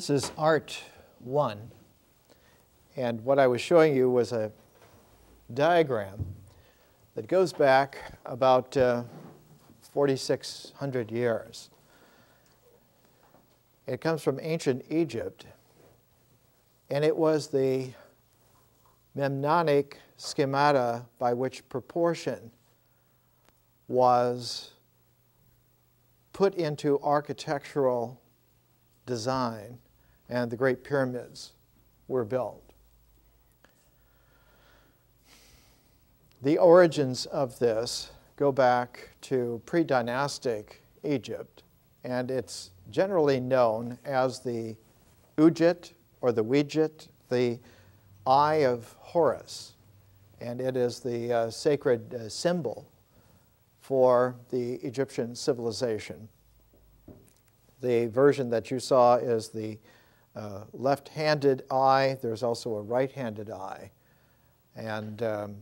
This is art one. And what I was showing you was a diagram that goes back about uh, 4,600 years. It comes from ancient Egypt, and it was the Memnonic schemata by which proportion was put into architectural design, and the Great Pyramids were built. The origins of this go back to pre dynastic Egypt, and it's generally known as the Udjat or the Wedjat, the Eye of Horus, and it is the uh, sacred uh, symbol for the Egyptian civilization. The version that you saw is the left-handed eye. There's also a right-handed eye. And um,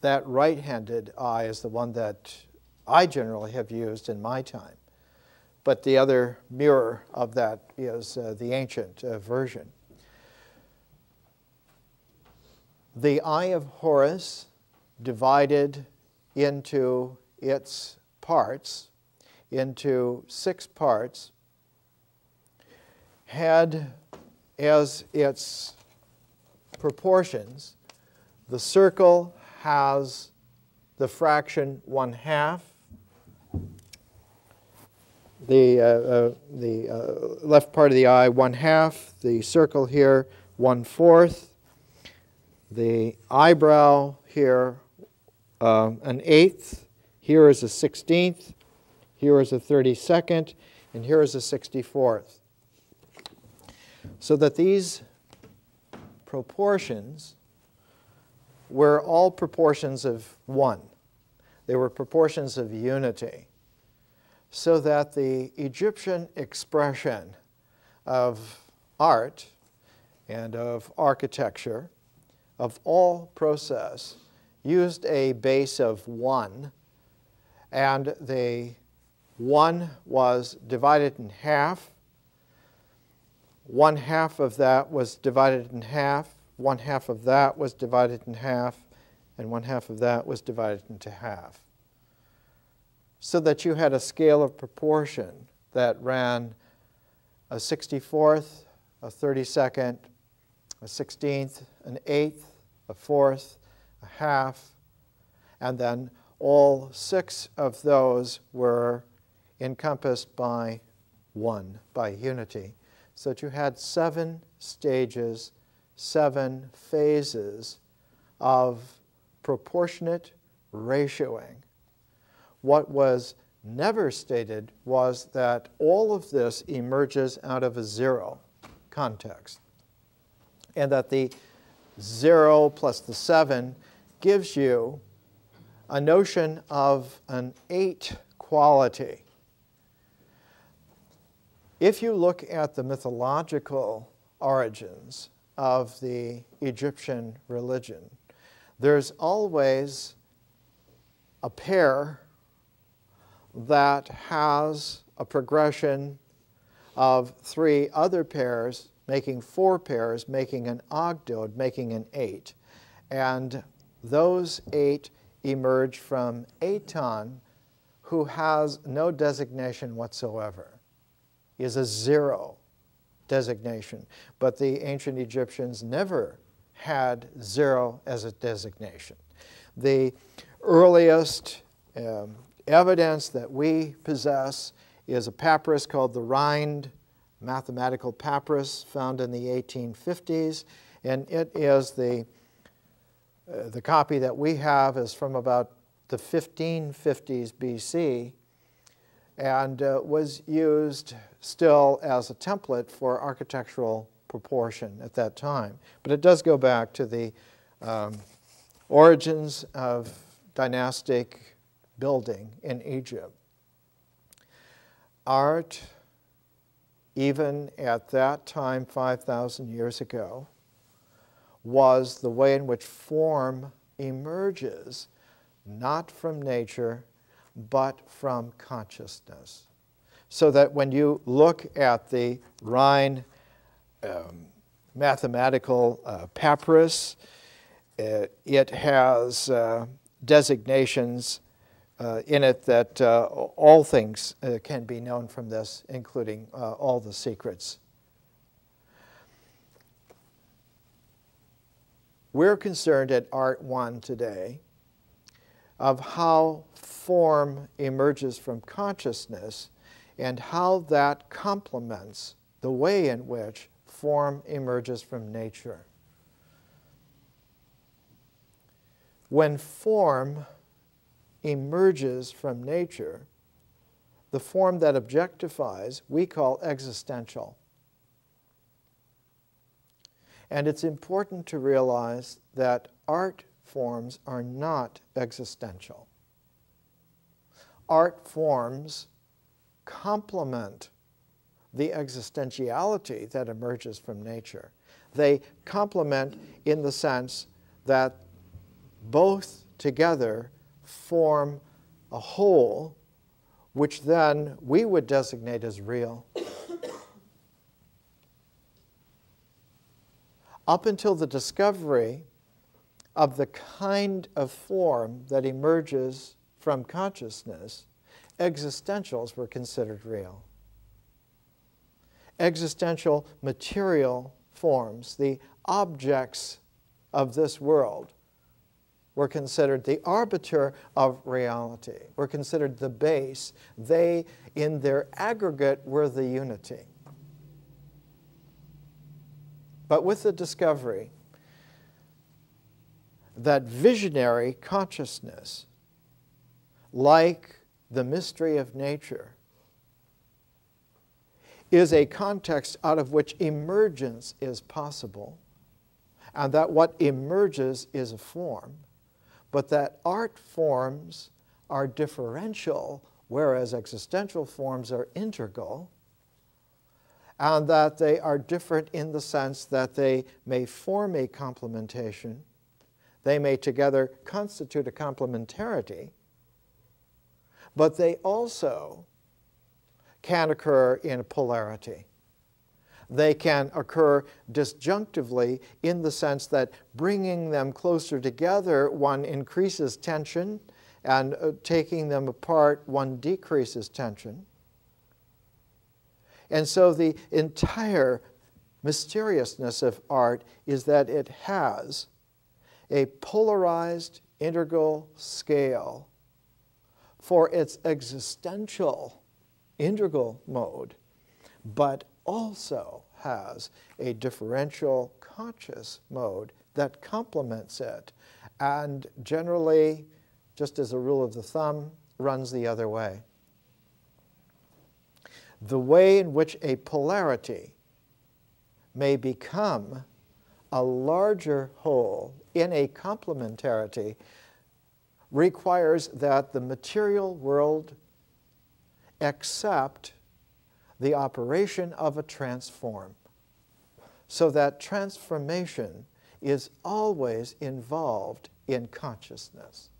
that right-handed eye is the one that I generally have used in my time. But the other mirror of that is uh, the ancient uh, version. The Eye of Horus divided into its parts into six parts, had as its proportions, the circle has the fraction one half, the, uh, uh, the uh, left part of the eye one half, the circle here one fourth, the eyebrow here uh, an eighth, here is a sixteenth, here is a 32nd, and here is a 64th. So that these proportions were all proportions of one. They were proportions of unity. So that the Egyptian expression of art and of architecture, of all process, used a base of one, and the one was divided in half. One half of that was divided in half. One half of that was divided in half. And one half of that was divided into half. So that you had a scale of proportion that ran a 64th, a 32nd, a 16th, an eighth, a fourth, a half, and then all six of those were encompassed by one, by unity. So that you had seven stages, seven phases of proportionate ratioing. What was never stated was that all of this emerges out of a zero context, and that the zero plus the seven gives you a notion of an eight quality. If you look at the mythological origins of the Egyptian religion, there's always a pair that has a progression of three other pairs, making four pairs, making an ogdoad, making an eight. And those eight emerge from Aton, who has no designation whatsoever is a zero designation. But the ancient Egyptians never had zero as a designation. The earliest um, evidence that we possess is a papyrus called the Rhind mathematical papyrus found in the 1850s, and it is the, uh, the copy that we have is from about the 1550s BC, and uh, was used still as a template for architectural proportion at that time. But it does go back to the um, origins of dynastic building in Egypt. Art, even at that time, 5,000 years ago, was the way in which form emerges, not from nature, but from consciousness. So that when you look at the Rhind um, mathematical uh, papyrus. It, uh, it has uh, designations uh, in it that uh, all things uh, can be known from this, including all the secrets. We're concerned at Art 1 today of how form emerges from consciousness and how that complements the way in which form emerges from nature. When form emerges from nature, the form that objectifies we call existential. And it's important to realize that art forms are not existential. Art forms complement the existentiality that emerges from nature. They complement in the sense that both together form a whole, which then we would designate as real. Up until the discovery of the kind of form that emerges from consciousness, existentials were considered real. Existential material forms, the objects of this world, were considered the arbiter of reality, were considered the base. They, in their aggregate, were the unity. But with the discovery that visionary consciousness, like the mystery of nature, is a context out of which emergence is possible, and that what emerges is a form, but that art forms are differential, whereas existential forms are integral, and that they are different in the sense that they may form a complementation, they may together constitute a complementarity, but they also can occur in polarity. They can occur disjunctively in the sense that bringing them closer together, one increases tension, and uh, taking them apart, one decreases tension. And so the entire mysteriousness of art is that it has a polarized integral scale for its existential integral mode, but also has a differential conscious mode that complements it and generally, just as a rule of the thumb, runs the other way. The way in which a polarity may become a larger whole in a complementarity requires that the material world accept the operation of a transform. So that transformation is always involved in consciousness.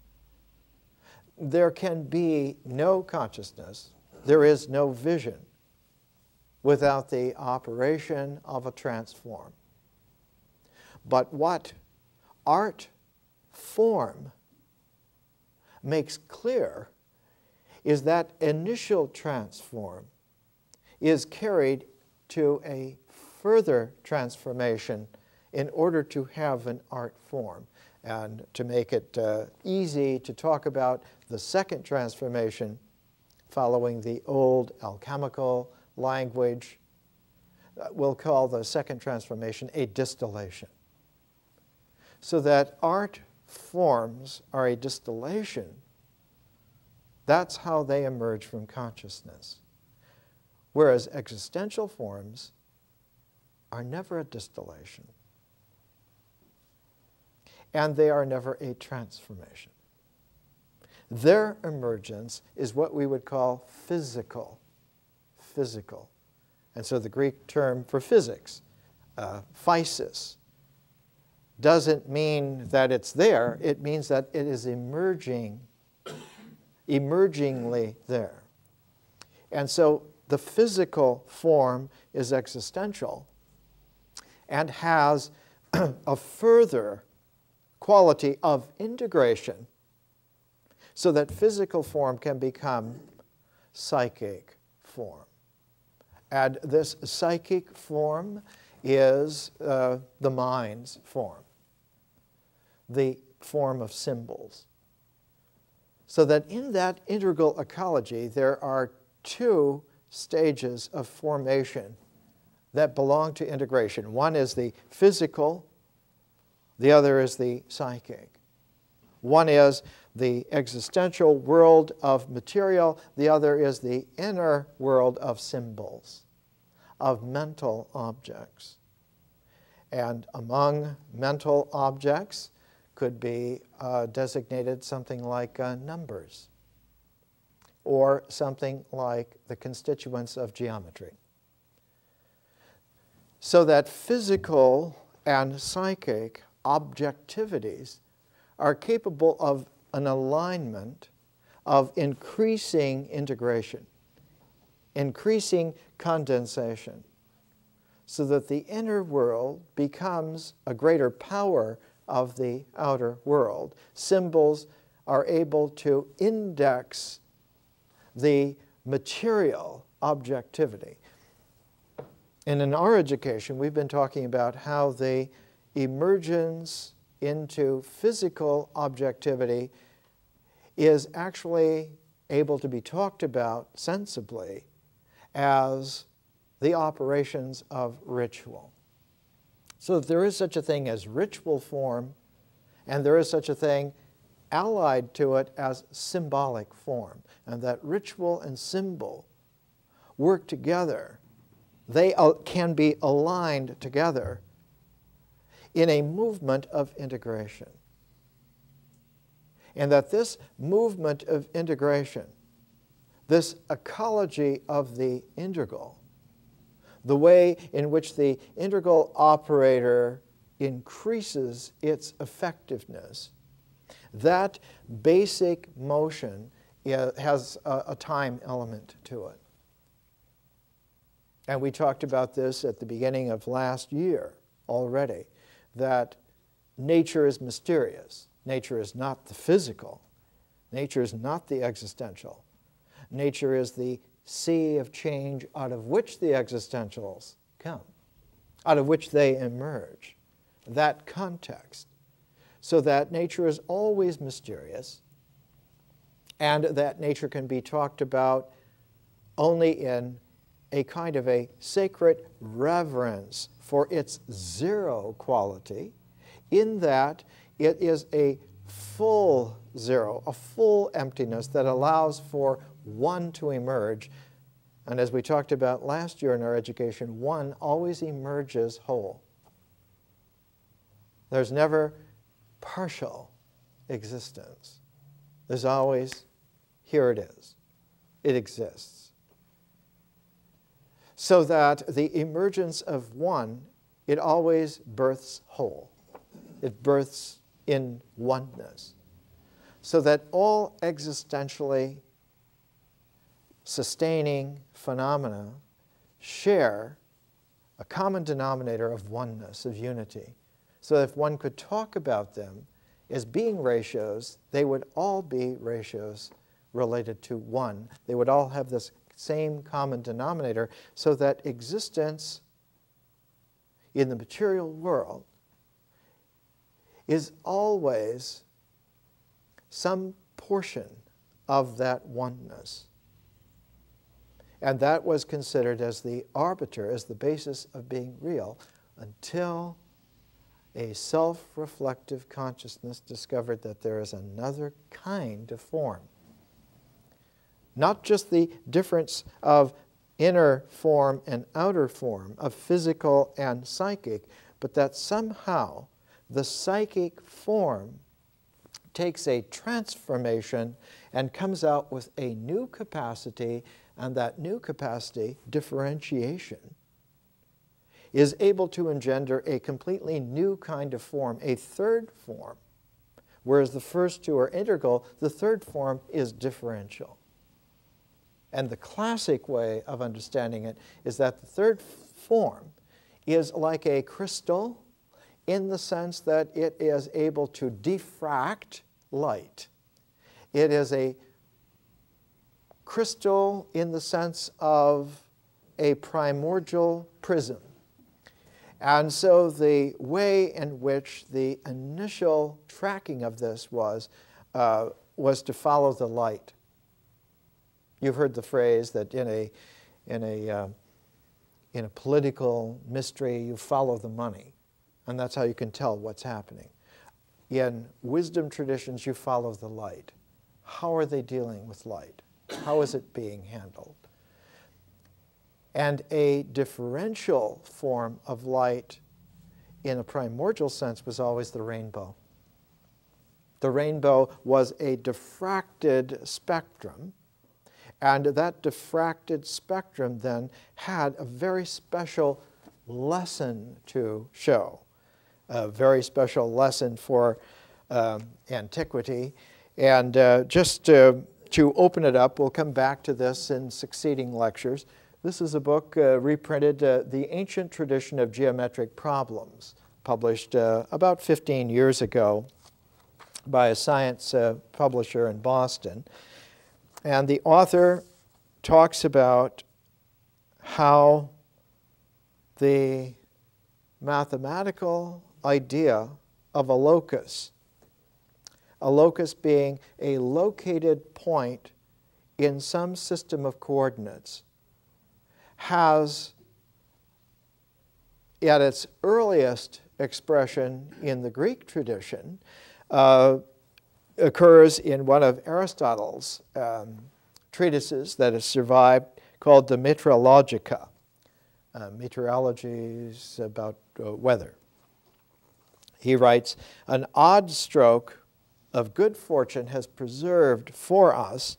There can be no consciousness, there is no vision without the operation of a transform. But what art form makes clear is that initial transform is carried to a further transformation in order to have an art form. And to make it uh, easy to talk about the second transformation following the old alchemical language, uh, we'll call the second transformation a distillation. So that art forms are a distillation. That's how they emerge from consciousness. Whereas existential forms are never a distillation. And they are never a transformation. Their emergence is what we would call physical. Physical. And so the Greek term for physics, uh, physis, doesn't mean that it's there, it means that it is emerging, emergingly there. And so the physical form is existential, and has a further quality of integration so that physical form can become psychic form. And this psychic form is uh, the mind's form, the form of symbols. So that in that integral ecology, there are two stages of formation that belong to integration. One is the physical, the other is the psychic. One is the existential world of material, the other is the inner world of symbols, of mental objects. And among mental objects could be uh, designated something like uh, numbers or something like the constituents of geometry. So that physical and psychic objectivities are capable of an alignment of increasing integration, increasing condensation, so that the inner world becomes a greater power of the outer world. Symbols are able to index the material objectivity. And in our education, we've been talking about how the emergence into physical objectivity is actually able to be talked about sensibly as the operations of ritual. So there is such a thing as ritual form, and there is such a thing allied to it as symbolic form, and that ritual and symbol work together. They can be aligned together in a movement of integration. And that this movement of integration, this ecology of the integral, the way in which the integral operator increases its effectiveness, that basic motion has a, time element to it. And we talked about this at the beginning of last year already, that nature is mysterious. Nature is not the physical. Nature is not the existential. Nature is the sea of change out of which the existentials come, out of which they emerge. That context. So that nature is always mysterious, and that nature can be talked about only in a kind of a sacred reverence for its zero quality, in that it is a full zero, a full emptiness that allows for one to emerge. And as we talked about last year in our education, one always emerges whole. There's never partial existence. There's always, here it is. It exists. So that the emergence of one, it always births whole. It births in oneness. So that all existentially sustaining phenomena share a common denominator of oneness, of unity. So if one could talk about them as being ratios, they would all be ratios related to one. They would all have this same common denominator so that existence in the material world is always some portion of that oneness. And that was considered as the arbiter, as the basis of being real, until a self reflective consciousness discovered that there is another kind of form. Not just the difference of inner form and outer form, of physical and psychic, but that somehow the psychic form takes a transformation and comes out with a new capacity, and that new capacity, differentiation, is able to engender a completely new kind of form, a third form. Whereas the first two are integral, the third form is differential. And the classic way of understanding it is that the third form is like a crystal in the sense that it is able to diffract light. It is a crystal in the sense of a primordial prism. And so the way in which the initial tracking of this was, uh, was to follow the light. You've heard the phrase that in a, in a, uh, in a political mystery, you follow the money. And that's how you can tell what's happening. In wisdom traditions, you follow the light. How are they dealing with light? How is it being handled? And a differential form of light in a primordial sense was always the rainbow. The rainbow was a diffracted spectrum, and that diffracted spectrum then had a very special lesson to show, a very special lesson for um, antiquity. And uh, just to, to open it up, we'll come back to this in succeeding lectures. This is a book uh, reprinted, uh, The Ancient Tradition of Geometric Problems, published uh, about 15 years ago by a science uh, publisher in Boston. And the author talks about how the mathematical idea of a locus, a locus being a located point in some system of coordinates, has, at its earliest expression in the Greek tradition, uh, occurs in one of Aristotle's um, treatises that has survived called the Meteorologica. Uh, meteorology is about uh, weather. He writes, An odd stroke of good fortune has preserved for us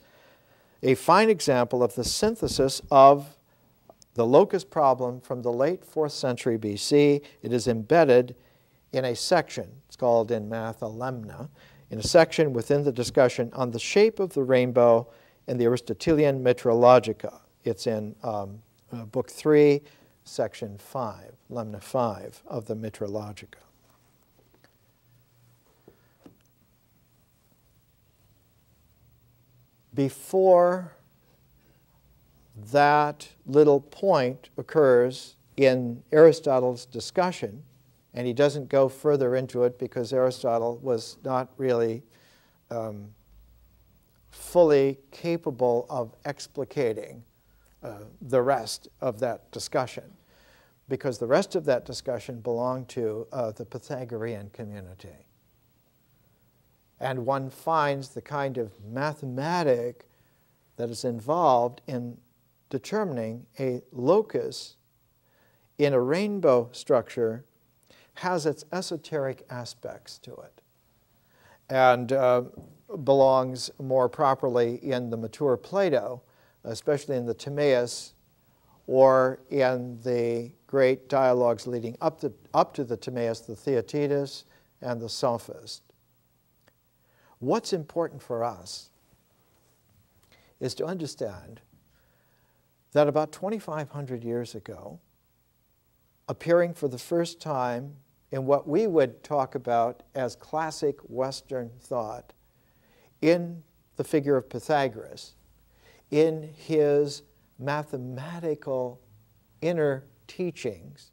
a fine example of the synthesis of the locus problem from the late 4th century BC. It is embedded in a section, it's called in math a lemma, in a section within the discussion on the shape of the rainbow in the Aristotelian Meteorologica. It's in um, uh, Book 3, Section 5, lemma 5 of the Meteorologica. Before that little point occurs in Aristotle's discussion, and he doesn't go further into it because Aristotle was not really um, fully capable of explicating uh, the rest of that discussion because the rest of that discussion belonged to uh, the Pythagorean community. And one finds the kind of mathematic that is involved in determining a locus in a rainbow structure has its esoteric aspects to it and uh, belongs more properly in the mature Plato, especially in the Timaeus or in the great dialogues leading up to, up to the Timaeus, the Theaetetus and the Sophist. What's important for us is to understand that about 2,500 years ago, appearing for the first time in what we would talk about as classic Western thought, in the figure of Pythagoras, in his mathematical inner teachings.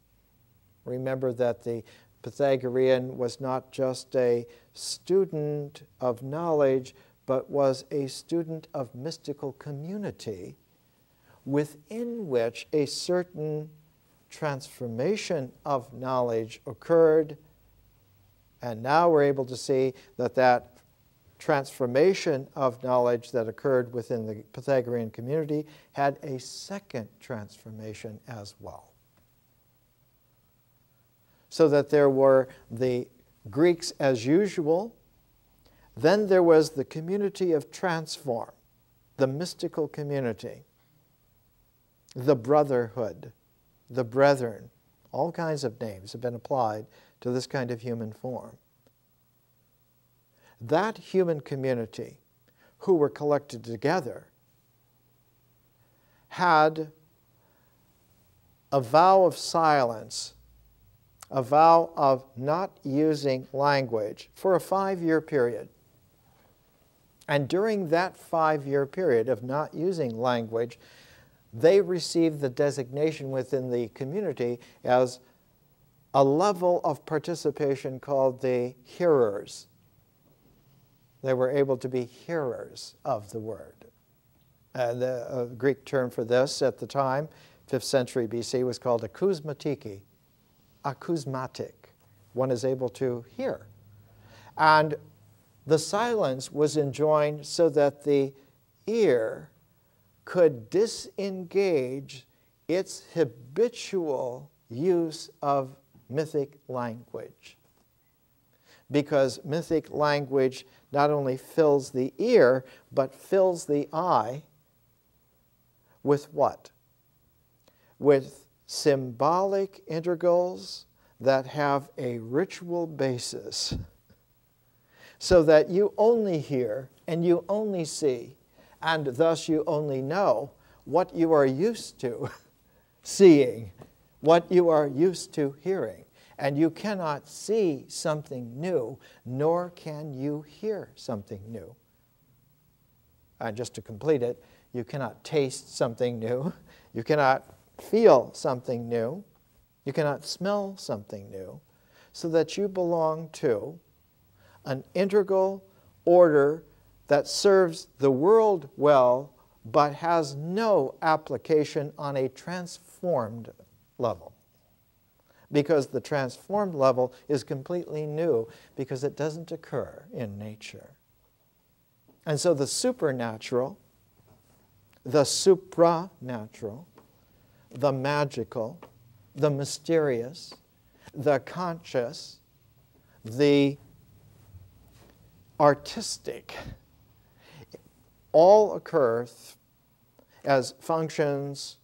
Remember that the Pythagorean was not just a student of knowledge, but was a student of mystical community within which a certain transformation of knowledge occurred. And now we're able to see that that transformation of knowledge that occurred within the Pythagorean community had a second transformation as well. So that there were the Greeks as usual, then there was the community of transform, the mystical community the brotherhood, the brethren, all kinds of names have been applied to this kind of human form. That human community who were collected together had a vow of silence a vow of not using language for a five year period. And during that five year period of not using language, they received the designation within the community as a level of participation called the hearers. They were able to be hearers of the word. And the uh, Greek term for this at the time, 5th century BC, was called akousmatiki, acousmatic. One is able to hear. And the silence was enjoined so that the ear could disengage its habitual use of mythic language. Because mythic language not only fills the ear, but fills the eye with what? With symbolic integrals that have a ritual basis so that you only hear and you only see, and thus you only know what you are used to seeing, what you are used to hearing. And you cannot see something new, nor can you hear something new. And just to complete it, you cannot taste something new, you cannot feel something new, you cannot smell something new, so that you belong to an integral order that serves the world well but has no application on a transformed level. Because the transformed level is completely new because it doesn't occur in nature. And so the supernatural, the supranatural, the magical, the mysterious, the conscious, the artistic all occur as functions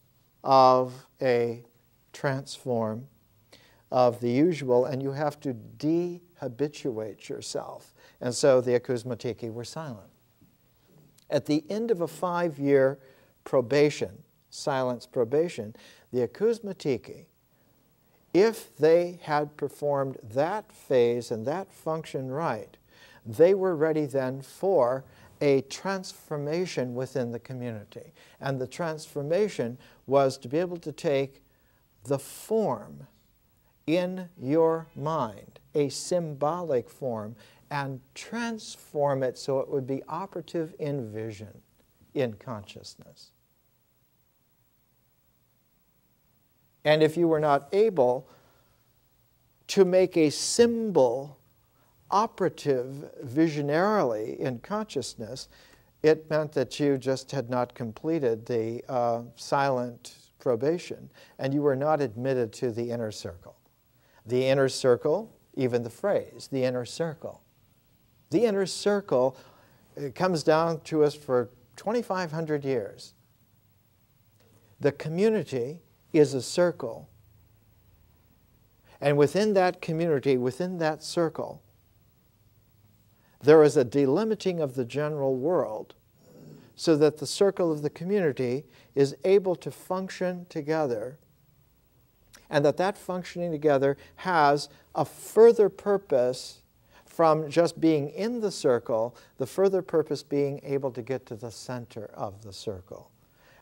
of a transform of the usual, and you have to dehabituate yourself. And so the acousmatiki were silent. At the end of a five year probation, silence probation, the acousmatiki, if they had performed that phase and that function right, they were ready then for a transformation within the community. And the transformation was to be able to take the form in your mind, a symbolic form, and transform it so it would be operative in vision, in consciousness. And if you were not able to make a symbol operative visionarily in consciousness, it meant that you just had not completed the uh, silent probation and you were not admitted to the inner circle. The inner circle, even the phrase, the inner circle. The inner circle comes down to us for 2,500 years. The community is a circle. And within that community, within that circle, there is a delimiting of the general world so that the circle of the community is able to function together and that that functioning together has a further purpose from just being in the circle, the further purpose being able to get to the center of the circle.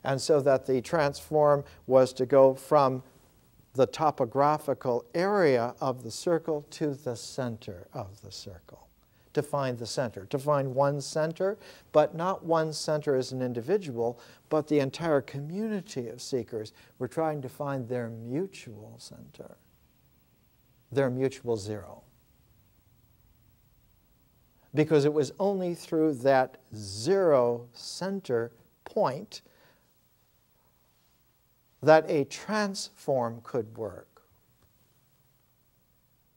And so that the transform was to go from the topographical area of the circle to the center of the circle. To find the center, to find one center, but not one center as an individual, but the entire community of seekers were trying to find their mutual center, their mutual zero. Because it was only through that zero center point that a transform could work.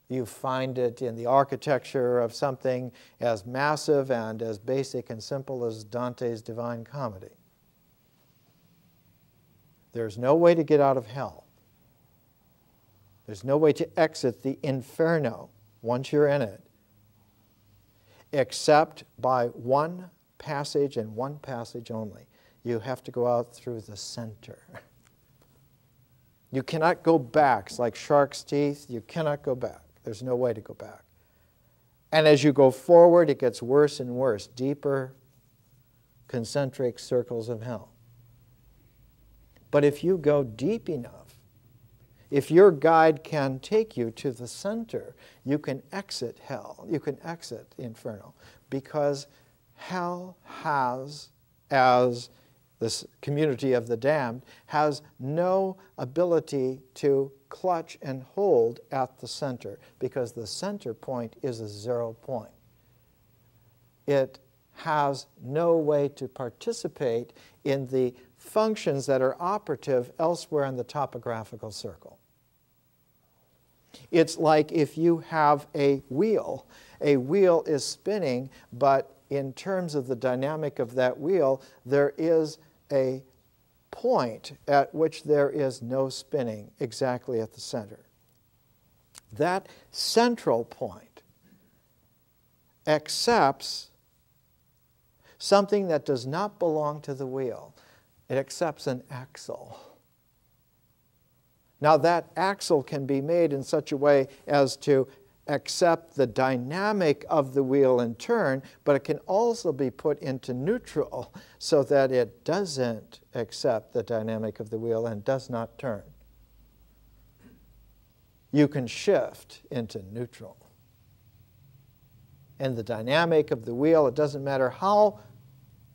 You find it in the architecture of something as massive and as basic and simple as Dante's Divine Comedy. There's no way to get out of hell. There's no way to exit the inferno once you're in it, except by one passage and one passage only. You have to go out through the center. You cannot go back. It's like shark's teeth. You cannot go back. There's no way to go back. And as you go forward, it gets worse and worse, deeper concentric circles of hell. But if you go deep enough, if your guide can take you to the center, you can exit hell, you can exit inferno, because hell has, as this community of the damned, has no ability to clutch and hold at the center, because the center point is a zero point. It has no way to participate in the functions that are operative elsewhere in the topographical circle. It's like if you have a wheel. A wheel is spinning, but in terms of the dynamic of that wheel, there is a point at which there is no spinning exactly at the center. That central point accepts something that does not belong to the wheel. It accepts an axle. Now, that axle can be made in such a way as to accept the dynamic of the wheel in turn, but it can also be put into neutral so that it doesn't accept the dynamic of the wheel and does not turn. You can shift into neutral. And the dynamic of the wheel, it doesn't matter how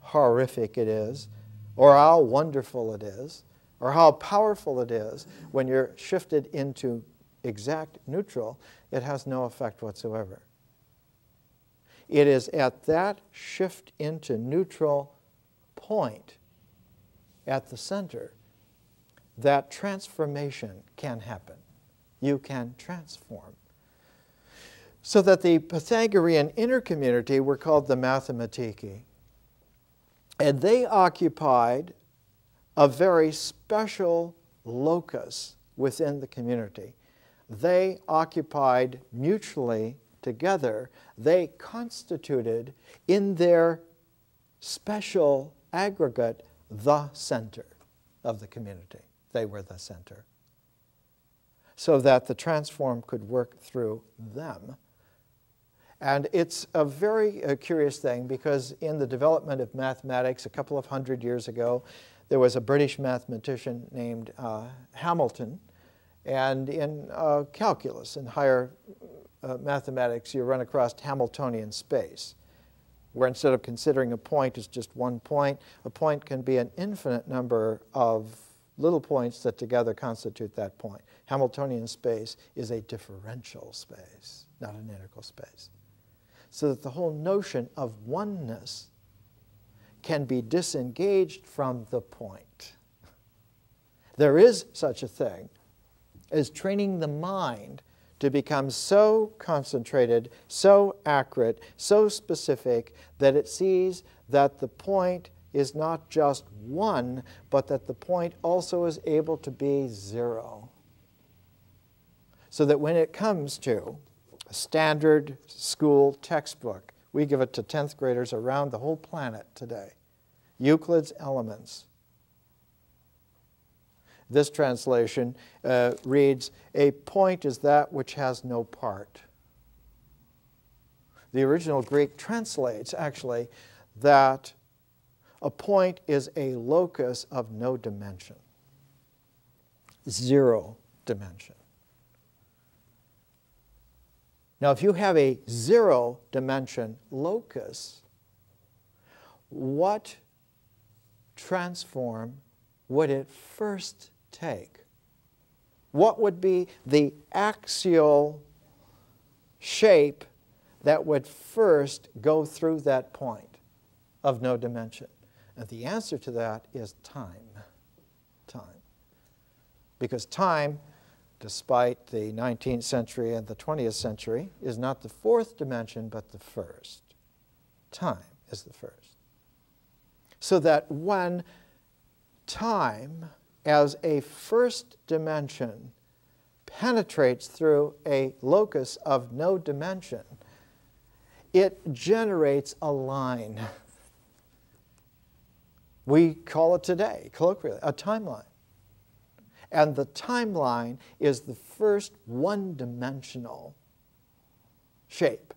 horrific it is, or how wonderful it is, or how powerful it is, when you're shifted into exact neutral, it has no effect whatsoever. It is at that shift into neutral point at the center that transformation can happen. You can transform. So that the Pythagorean inner community were called the Mathematiki. And they occupied a very special locus within the community. They occupied mutually together, they constituted in their special aggregate the center of the community. They were the center. So that the transform could work through them and it's a very uh, curious thing because in the development of mathematics a couple of hundred years ago, there was a British mathematician named uh, Hamilton. And in uh, calculus and higher uh, mathematics, you run across Hamiltonian space, where instead of considering a point as just one point, a point can be an infinite number of little points that together constitute that point. Hamiltonian space is a differential space, not an integral space so that the whole notion of oneness can be disengaged from the point. There is such a thing as training the mind to become so concentrated, so accurate, so specific that it sees that the point is not just one, but that the point also is able to be zero. So that when it comes to a standard school textbook. We give it to 10th graders around the whole planet today. Euclid's Elements. This translation uh, reads A point is that which has no part. The original Greek translates actually that a point is a locus of no dimension, zero dimension. Now, if you have a zero dimension locus, what transform would it first take? What would be the axial shape that would first go through that point of no dimension? And the answer to that is time. Time. Because time despite the 19th century and the 20th century, is not the fourth dimension, but the first. Time is the first. So that when time as a first dimension penetrates through a locus of no dimension, it generates a line. We call it today, colloquially, a timeline. And the timeline is the first one dimensional shape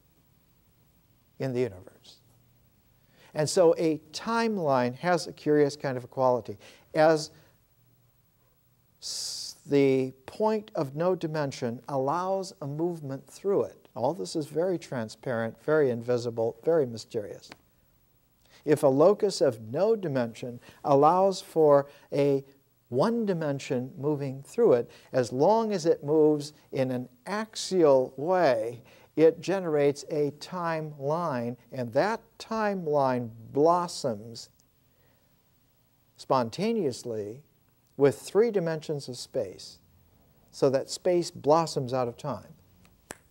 in the universe. And so a timeline has a curious kind of quality. As the point of no dimension allows a movement through it, all this is very transparent, very invisible, very mysterious. If a locus of no dimension allows for a one dimension moving through it, as long as it moves in an axial way, it generates a timeline, and that timeline blossoms spontaneously with three dimensions of space, so that space blossoms out of time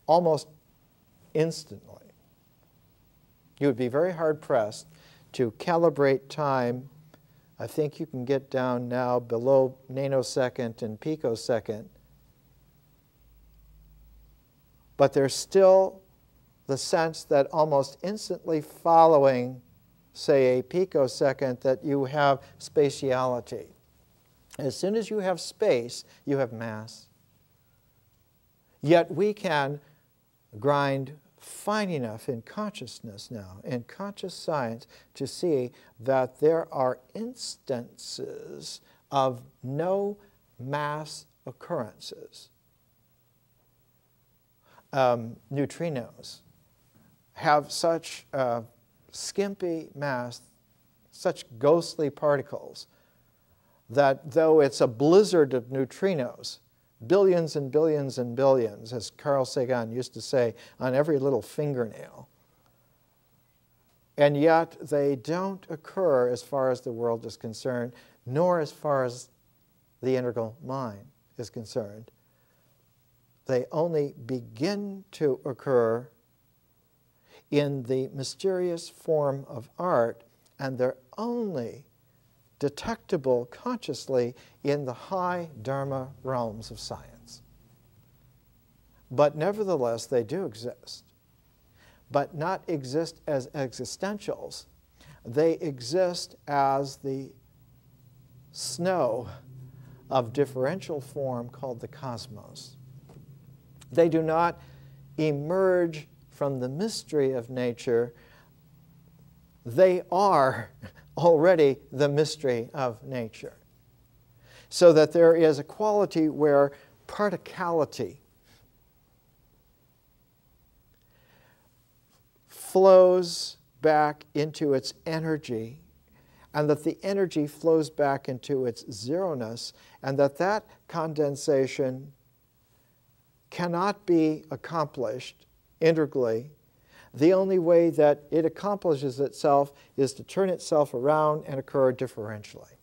almost instantly. You would be very hard pressed to calibrate time. I think you can get down now below nanosecond and picosecond but there's still the sense that almost instantly following, say, a picosecond, that you have spatiality. As soon as you have space, you have mass. Yet we can grind fine enough in consciousness now, in conscious science, to see that there are instances of no mass occurrences um, neutrinos have such uh, skimpy mass, such ghostly particles, that though it's a blizzard of neutrinos, billions and billions and billions, as Carl Sagan used to say, on every little fingernail, and yet they don't occur as far as the world is concerned, nor as far as the integral mind is concerned. They only begin to occur in the mysterious form of art, and they're only detectable consciously in the high Dharma realms of science. But nevertheless, they do exist. But not exist as existentials, they exist as the snow of differential form called the cosmos. They do not emerge from the mystery of nature. They are already the mystery of nature. So that there is a quality where particality flows back into its energy and that the energy flows back into its zeroness and that that condensation cannot be accomplished integrally. The only way that it accomplishes itself is to turn itself around and occur differentially.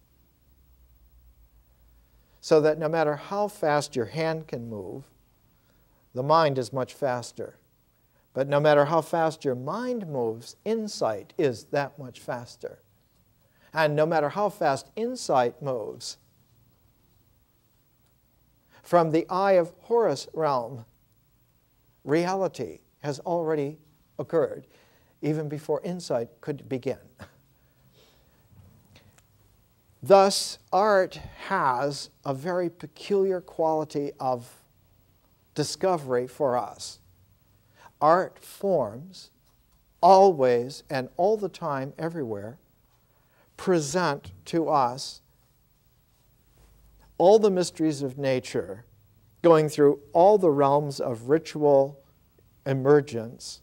So that no matter how fast your hand can move, the mind is much faster. But no matter how fast your mind moves, insight is that much faster. And no matter how fast insight moves, from the eye of Horus realm, reality has already occurred, even before insight could begin. Thus, art has a very peculiar quality of discovery for us. Art forms, always and all the time, everywhere, present to us all the mysteries of nature, going through all the realms of ritual emergence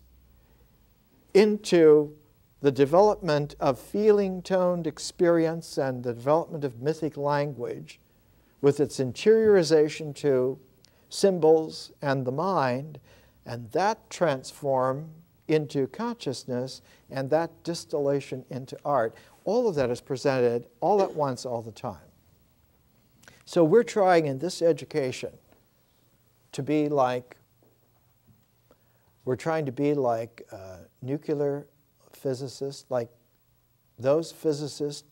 into the development of feeling toned experience and the development of mythic language with its interiorization to symbols and the mind, and that transform into consciousness and that distillation into art. All of that is presented all at once, all the time. So we're trying in this education to be like, we're trying to be like uh, nuclear physicists, like those physicists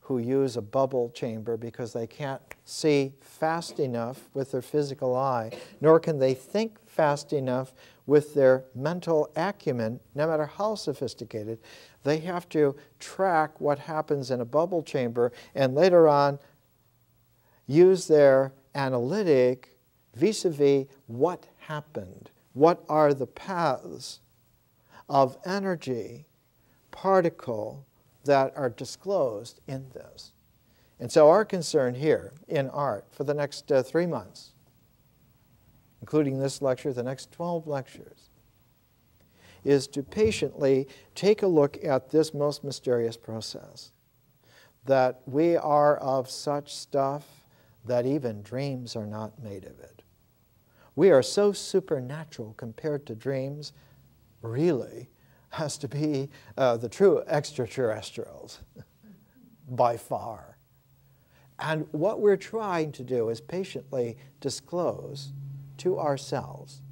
who use a bubble chamber because they can't see fast enough with their physical eye, nor can they think fast enough with their mental acumen, no matter how sophisticated. They have to track what happens in a bubble chamber and later on use their analytic vis a vis what happened. What are the paths of energy, particle that are disclosed in this? And so, our concern here in art for the next uh, three months, including this lecture, the next 12 lectures, is to patiently take a look at this most mysterious process. That we are of such stuff that even dreams are not made of it. We are so supernatural compared to dreams, really, has to be uh, the true extraterrestrials by far. And what we're trying to do is patiently disclose to ourselves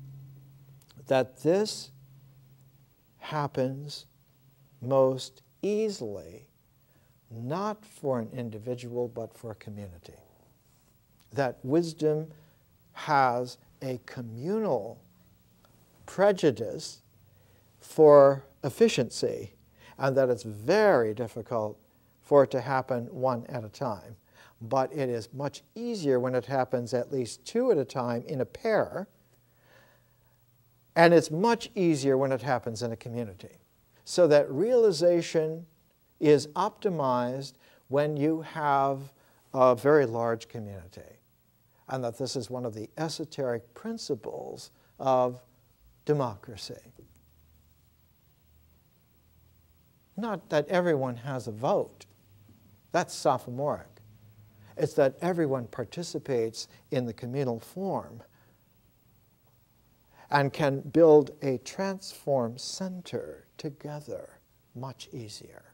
that this happens most easily not for an individual but for a community. That wisdom has a communal prejudice for efficiency and that it's very difficult for it to happen one at a time. But it is much easier when it happens at least two at a time in a pair and it's much easier when it happens in a community. So that realization is optimized when you have a very large community. And that this is one of the esoteric principles of democracy. Not that everyone has a vote, that's sophomoric. It's that everyone participates in the communal form and can build a transform center together much easier.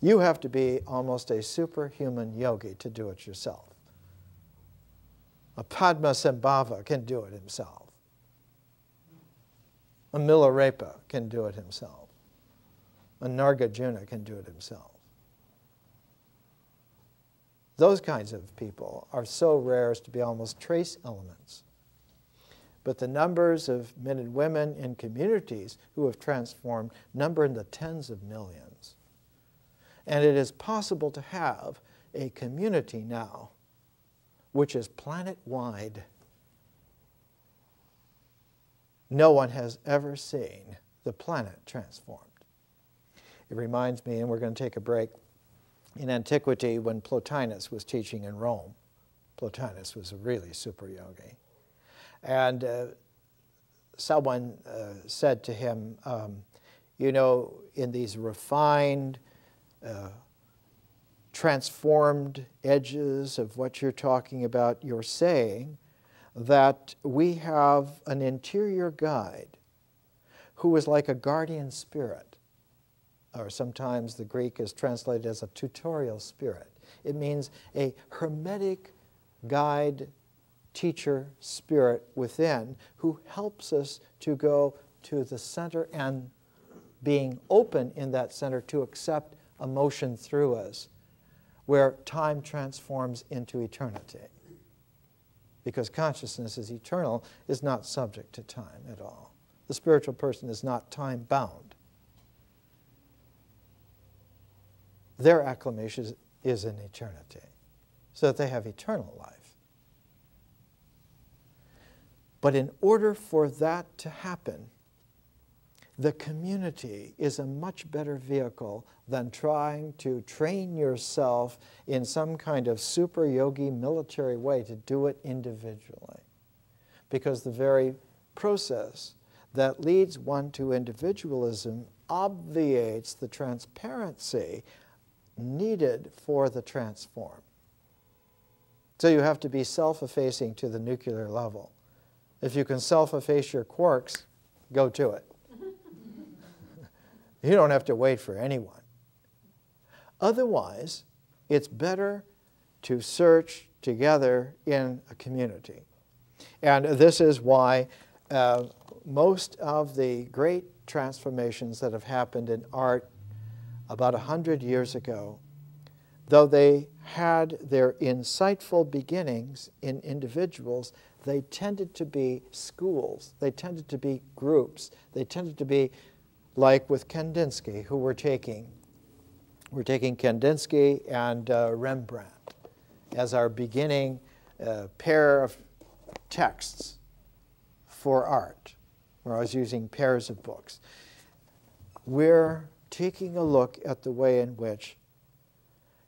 You have to be almost a superhuman yogi to do it yourself. A Padmasambhava can do it himself. A Milarepa can do it himself. A Nagarjuna can do it himself. Those kinds of people are so rare as to be almost trace elements but the numbers of men and women in communities who have transformed number in the tens of millions. And it is possible to have a community now which is planet wide. No one has ever seen the planet transformed. It reminds me, and we're going to take a break, in antiquity when Plotinus was teaching in Rome. Plotinus was a really super yogi. And uh, someone uh, said to him, um, You know, in these refined, uh, transformed edges of what you're talking about, you're saying that we have an interior guide who is like a guardian spirit. Or sometimes the Greek is translated as a tutorial spirit. It means a hermetic guide teacher spirit within who helps us to go to the center and being open in that center to accept emotion through us, where time transforms into eternity. Because consciousness is eternal, is not subject to time at all. The spiritual person is not time bound. Their acclamation is in eternity, so that they have eternal life. But in order for that to happen, the community is a much better vehicle than trying to train yourself in some kind of super yogi military way to do it individually. Because the very process that leads one to individualism obviates the transparency needed for the transform. So you have to be self effacing to the nuclear level. If you can self efface your quarks, go to it. You don't have to wait for anyone. Otherwise, it's better to search together in a community. And this is why uh, most of the great transformations that have happened in art about 100 years ago, though they had their insightful beginnings in individuals, they tended to be schools, they tended to be groups, they tended to be like with Kandinsky, who we're taking. We're taking Kandinsky and uh, Rembrandt as our beginning a pair of texts for art, where I was using pairs of books. We're taking a look at the way in which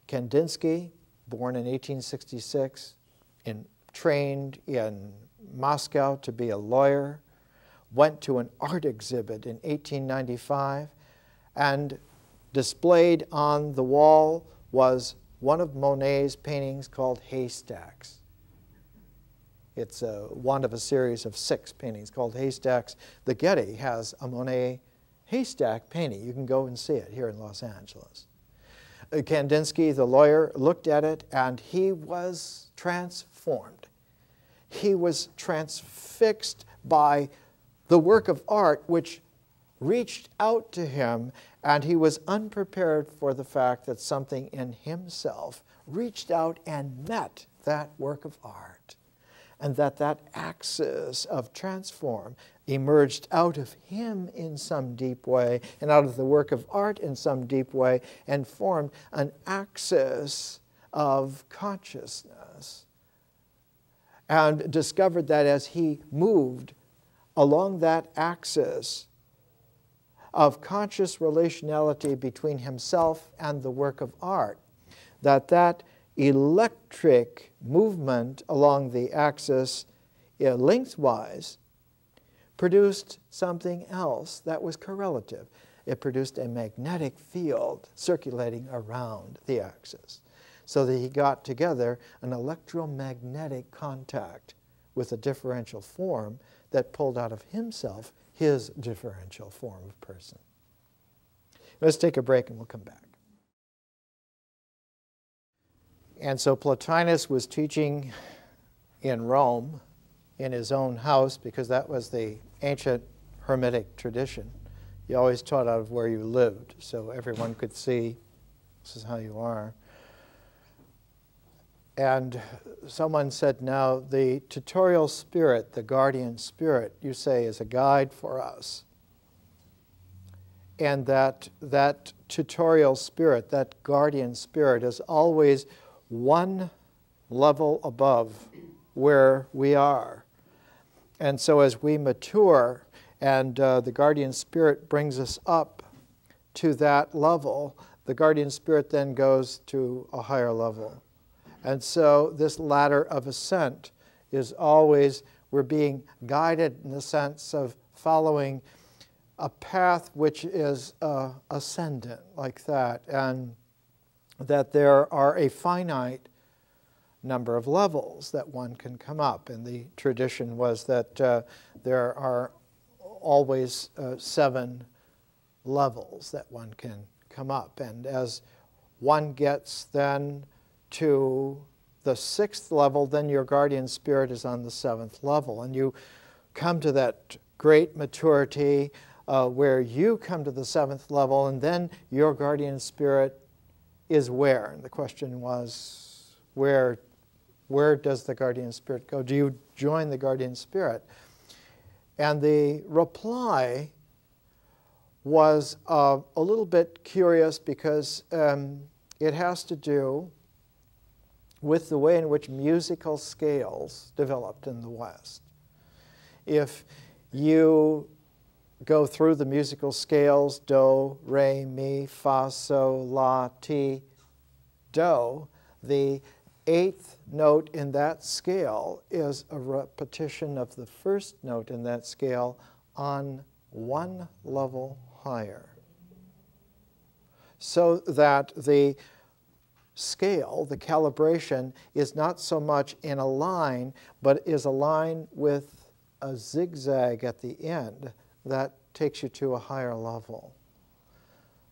Kandinsky, born in 1866, in, trained in Moscow to be a lawyer, went to an art exhibit in 1895, and displayed on the wall was one of Monet's paintings called Haystacks. It's a, one of a series of six paintings called Haystacks. The Getty has a Monet haystack painting. You can go and see it here in Los Angeles. Uh, Kandinsky, the lawyer, looked at it and he was transformed. He was transfixed by the work of art which reached out to him and he was unprepared for the fact that something in himself reached out and met that work of art and that that axis of transform emerged out of him in some deep way and out of the work of art in some deep way and formed an axis of consciousness and discovered that as he moved along that axis of conscious relationality between himself and the work of art, that that electric movement along the axis lengthwise produced something else that was correlative. It produced a magnetic field circulating around the axis so that he got together an electromagnetic contact with a differential form that pulled out of himself his differential form of person. Let's take a break and we'll come back. And so Plotinus was teaching in Rome in his own house because that was the ancient Hermetic tradition. You always taught out of where you lived so everyone could see this is how you are. And someone said, now the tutorial spirit, the guardian spirit, you say is a guide for us. And that, that tutorial spirit, that guardian spirit, is always one level above where we are. And so as we mature and uh, the guardian spirit brings us up to that level, the guardian spirit then goes to a higher level. And so this ladder of ascent is always, we're being guided in the sense of following a path which is uh, ascendant, like that, and that there are a finite number of levels that one can come up. And the tradition was that uh, there are always uh, seven levels that one can come up. And as one gets then to the sixth level, then your guardian spirit is on the seventh level. And you come to that great maturity uh, where you come to the seventh level, and then your guardian spirit is where? And the question was, where, where does the guardian spirit go? Do you join the guardian spirit? And the reply was uh, a little bit curious because um, it has to do with the way in which musical scales developed in the West. If you go through the musical scales do, re, mi, fa, sol, la, ti, do, the eighth note in that scale is a repetition of the first note in that scale on one level higher. So that the scale, the calibration, is not so much in a line, but is a line with a zigzag at the end that takes you to a higher level.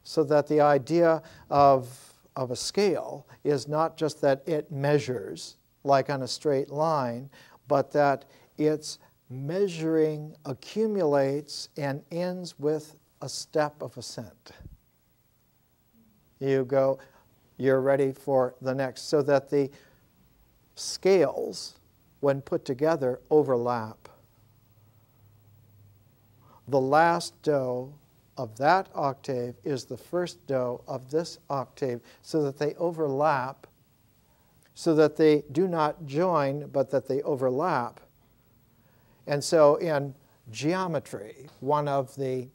So that the idea of, of a scale is not just that it measures like on a straight line, but that its measuring accumulates and ends with a step of ascent. You go, you're ready for the next. So that the scales, when put together, overlap. The last do of that octave is the first do of this octave, so that they overlap so that they do not join, but that they overlap. And so in geometry, one of the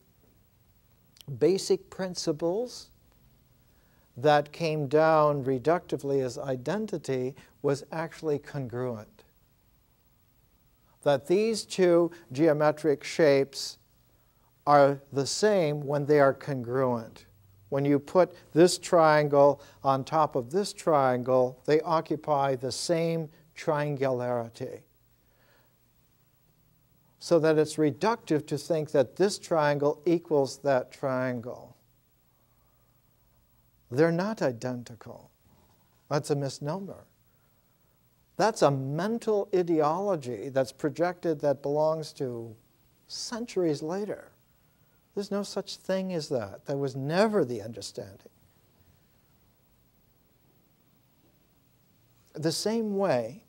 basic principles that came down reductively as identity was actually congruent. That these two geometric shapes are the same when they are congruent. When you put this triangle on top of this triangle, they occupy the same triangularity. So that it's reductive to think that this triangle equals that triangle. They're not identical. That's a misnomer. That's a mental ideology that's projected that belongs to centuries later. There's no such thing as that. That was never the understanding. The same way,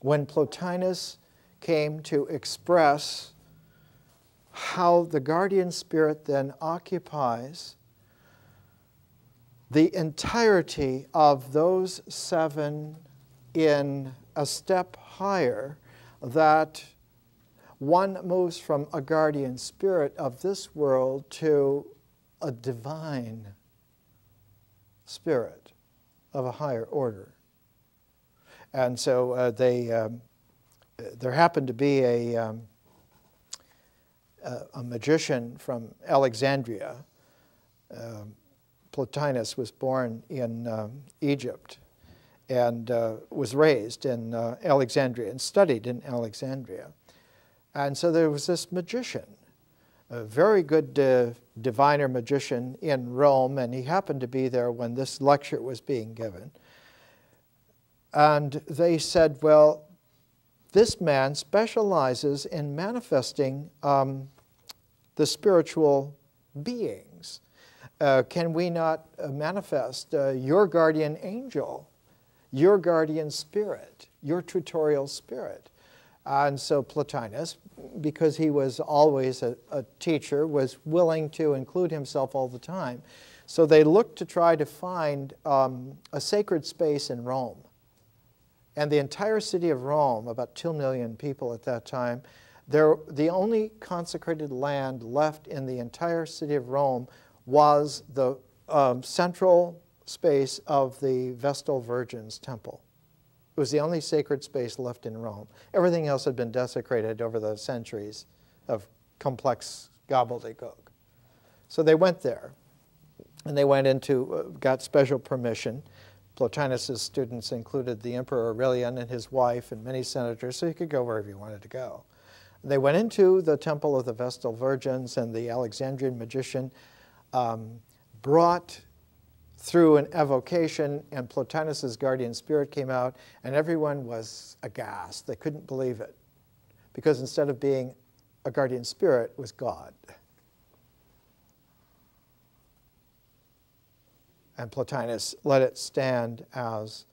when Plotinus came to express how the guardian spirit then occupies the entirety of those seven in a step higher, that one moves from a guardian spirit of this world to a divine spirit of a higher order. And so uh, they, um, there happened to be a, um, a, magician from Alexandria. Um, Plotinus was born in um, Egypt and uh, was raised in uh, Alexandria and studied in Alexandria. And so there was this magician, a very good uh, diviner magician in Rome, and he happened to be there when this lecture was being given. And they said, well, this man specializes in manifesting um, the spiritual beings. Uh, can we not uh, manifest uh, your guardian angel, your guardian spirit, your tutorial spirit? and so Plotinus, because he was always a, a, teacher, was willing to include himself all the time. So they looked to try to find um, a sacred space in Rome. And the entire city of Rome, about 2 million people at that time, there, the only consecrated land left in the entire city of Rome was the um, central space of the Vestal Virgins Temple. It was the only sacred space left in Rome. Everything else had been desecrated over the centuries of complex gobbledygook. So they went there, and they went into, uh, got special permission. Plotinus's students included the Emperor Aurelian and his wife and many senators, so he could go wherever he wanted to go. They went into the Temple of the Vestal Virgins, and the Alexandrian magician um, brought through an evocation, and Plotinus's guardian spirit came out, and everyone was aghast. They couldn't believe it, because instead of being a guardian spirit, was God. And Plotinus let it stand as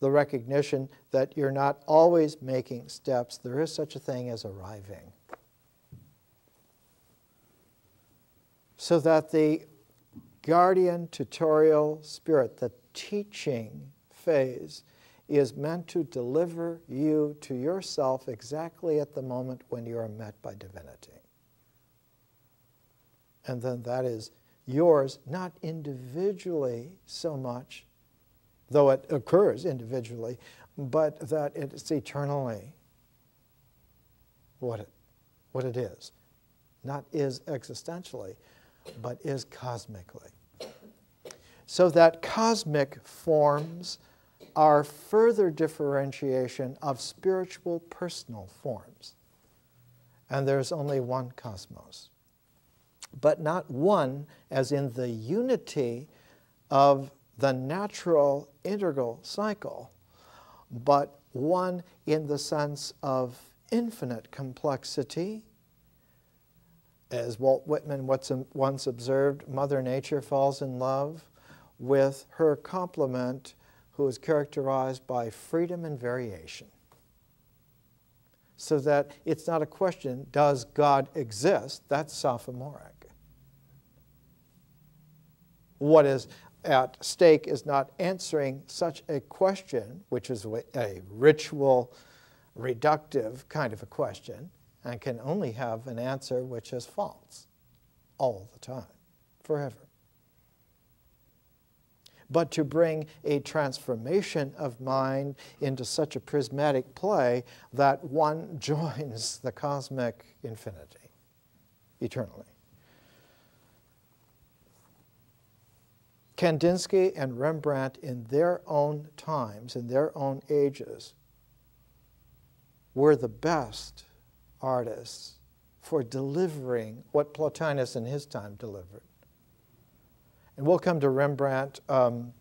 the recognition that you're not always making steps. There is such a thing as arriving. So that the guardian tutorial spirit, the teaching phase, is meant to deliver you to yourself exactly at the moment when you are met by divinity. And then that is yours, not individually so much, though it occurs individually, but that it's eternally what it, what it is. Not is existentially, but is cosmically. So that cosmic forms are further differentiation of spiritual personal forms. And there's only one cosmos. But not one as in the unity of the natural integral cycle, but one in the sense of infinite complexity as Walt Whitman once observed, Mother Nature falls in love with her complement, who is characterized by freedom and variation. So that it's not a question, does God exist? That's sophomoric. What is, at stake is not answering such a question, which is a ritual, reductive kind of a question, and can only have an answer which is false all the time, forever. But to bring a transformation of mind into such a prismatic play that one joins the cosmic infinity eternally. Kandinsky and Rembrandt, in their own times, in their own ages, were the best artists for delivering what Plotinus in his time delivered. And we'll come to Rembrandt um,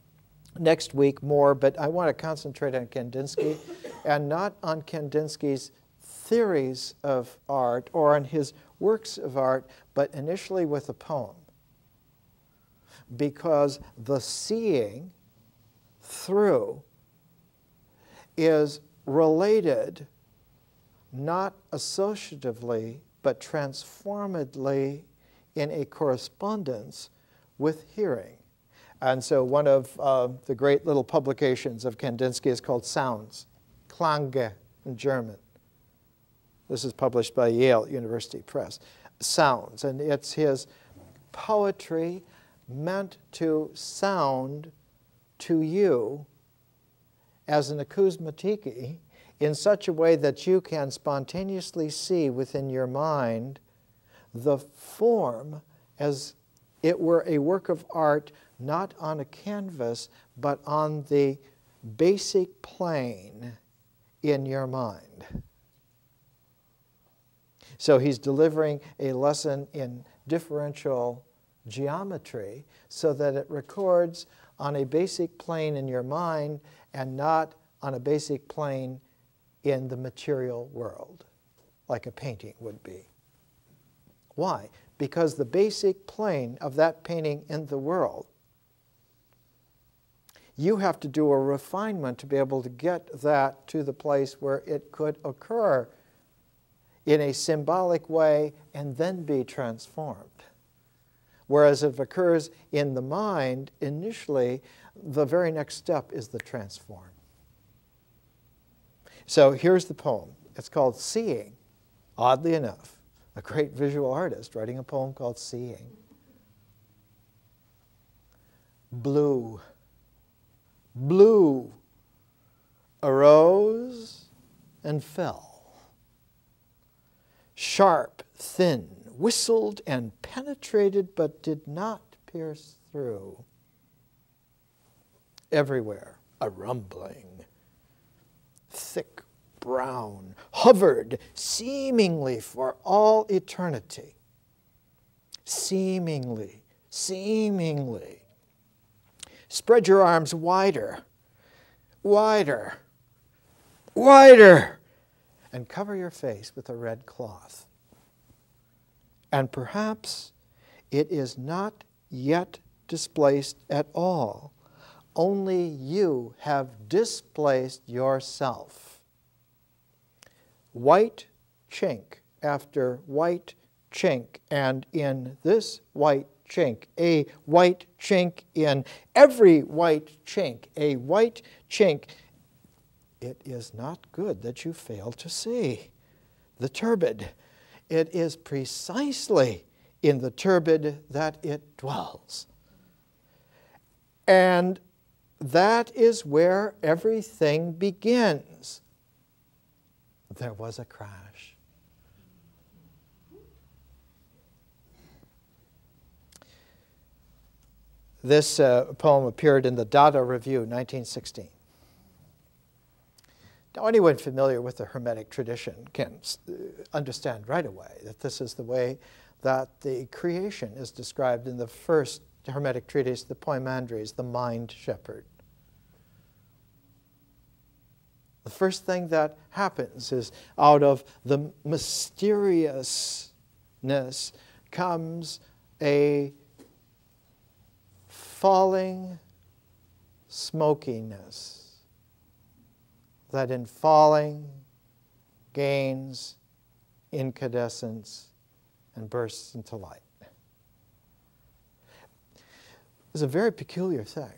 next week more, but I want to concentrate on Kandinsky and not on Kandinsky's theories of art or on his works of art, but initially with a poem because the seeing through is related not associatively but transformedly in a correspondence with hearing. And so one of uh, the great little publications of Kandinsky is called Sounds, Klange in German. This is published by Yale University Press. Sounds, and it's his poetry meant to sound to you as an acousmatiki in such a way that you can spontaneously see within your mind the form as it were a work of art not on a canvas but on the basic plane in your mind. So he's delivering a lesson in differential geometry so that it records on a basic plane in your mind and not on a basic plane in the material world, like a painting would be. Why? Because the basic plane of that painting in the world, you have to do a refinement to be able to get that to the place where it could occur in a symbolic way and then be transformed. Whereas if it occurs in the mind, initially, the very next step is the transform. So here's the poem. It's called Seeing. Oddly enough, a great visual artist writing a poem called Seeing. Blue. Blue arose and fell. Sharp, thin, whistled and penetrated, but did not pierce through. Everywhere, a rumbling, thick brown, hovered seemingly for all eternity. Seemingly, seemingly. Spread your arms wider, wider, wider, and cover your face with a red cloth. And perhaps it is not yet displaced at all. Only you have displaced yourself. White chink after white chink, and in this white chink, a white chink in every white chink, a white chink. It is not good that you fail to see the turbid it is precisely in the turbid that it dwells. And that is where everything begins. There was a crash. This uh, poem appeared in the Dada Review, 1916. Now, anyone familiar with the Hermetic tradition can uh, understand right away that this is the way that the creation is described in the first Hermetic treatise, the Poimandres, the Mind Shepherd. The first thing that happens is out of the mysteriousness comes a falling smokiness that in falling gains incandescence and bursts into light. Is a very peculiar thing.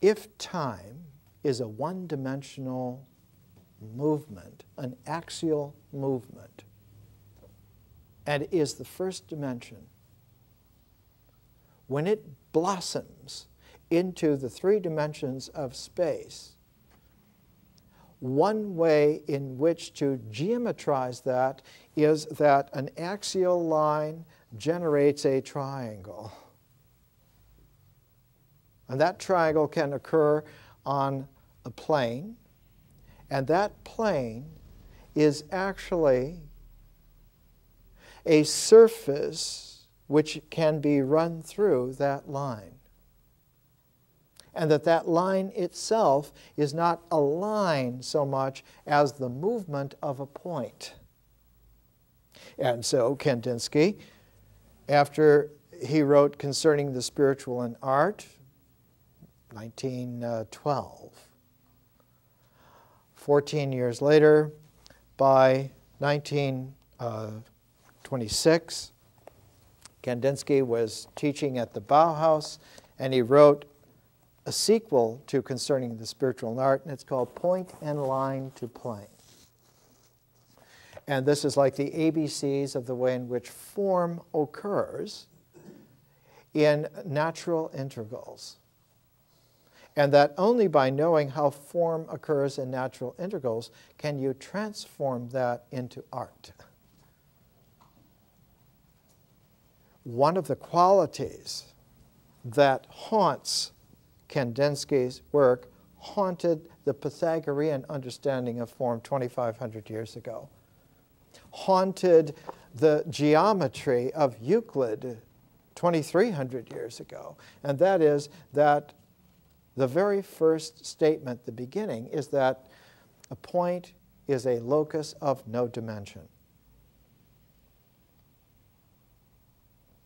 If time is a one dimensional movement, an axial movement, and is the first dimension, when it blossoms into the three dimensions of space, one way in which to geometrize that is that an axial line generates a triangle. And that triangle can occur on a plane, and that plane is actually a surface which can be run through that line. And that that line itself is not a line so much as the movement of a point. And so Kandinsky, after he wrote concerning the spiritual in art, 1912, 14 years later, by 1926, Kandinsky was teaching at the Bauhaus, and he wrote a sequel to Concerning the Spiritual and Art, and it's called Point and Line to Plane. And this is like the ABCs of the way in which form occurs in natural integrals. And that only by knowing how form occurs in natural integrals can you transform that into art. One of the qualities that haunts Kandinsky's work haunted the Pythagorean understanding of form 2,500 years ago, haunted the geometry of Euclid 2,300 years ago, and that is that the very first statement, the beginning, is that a point is a locus of no dimension.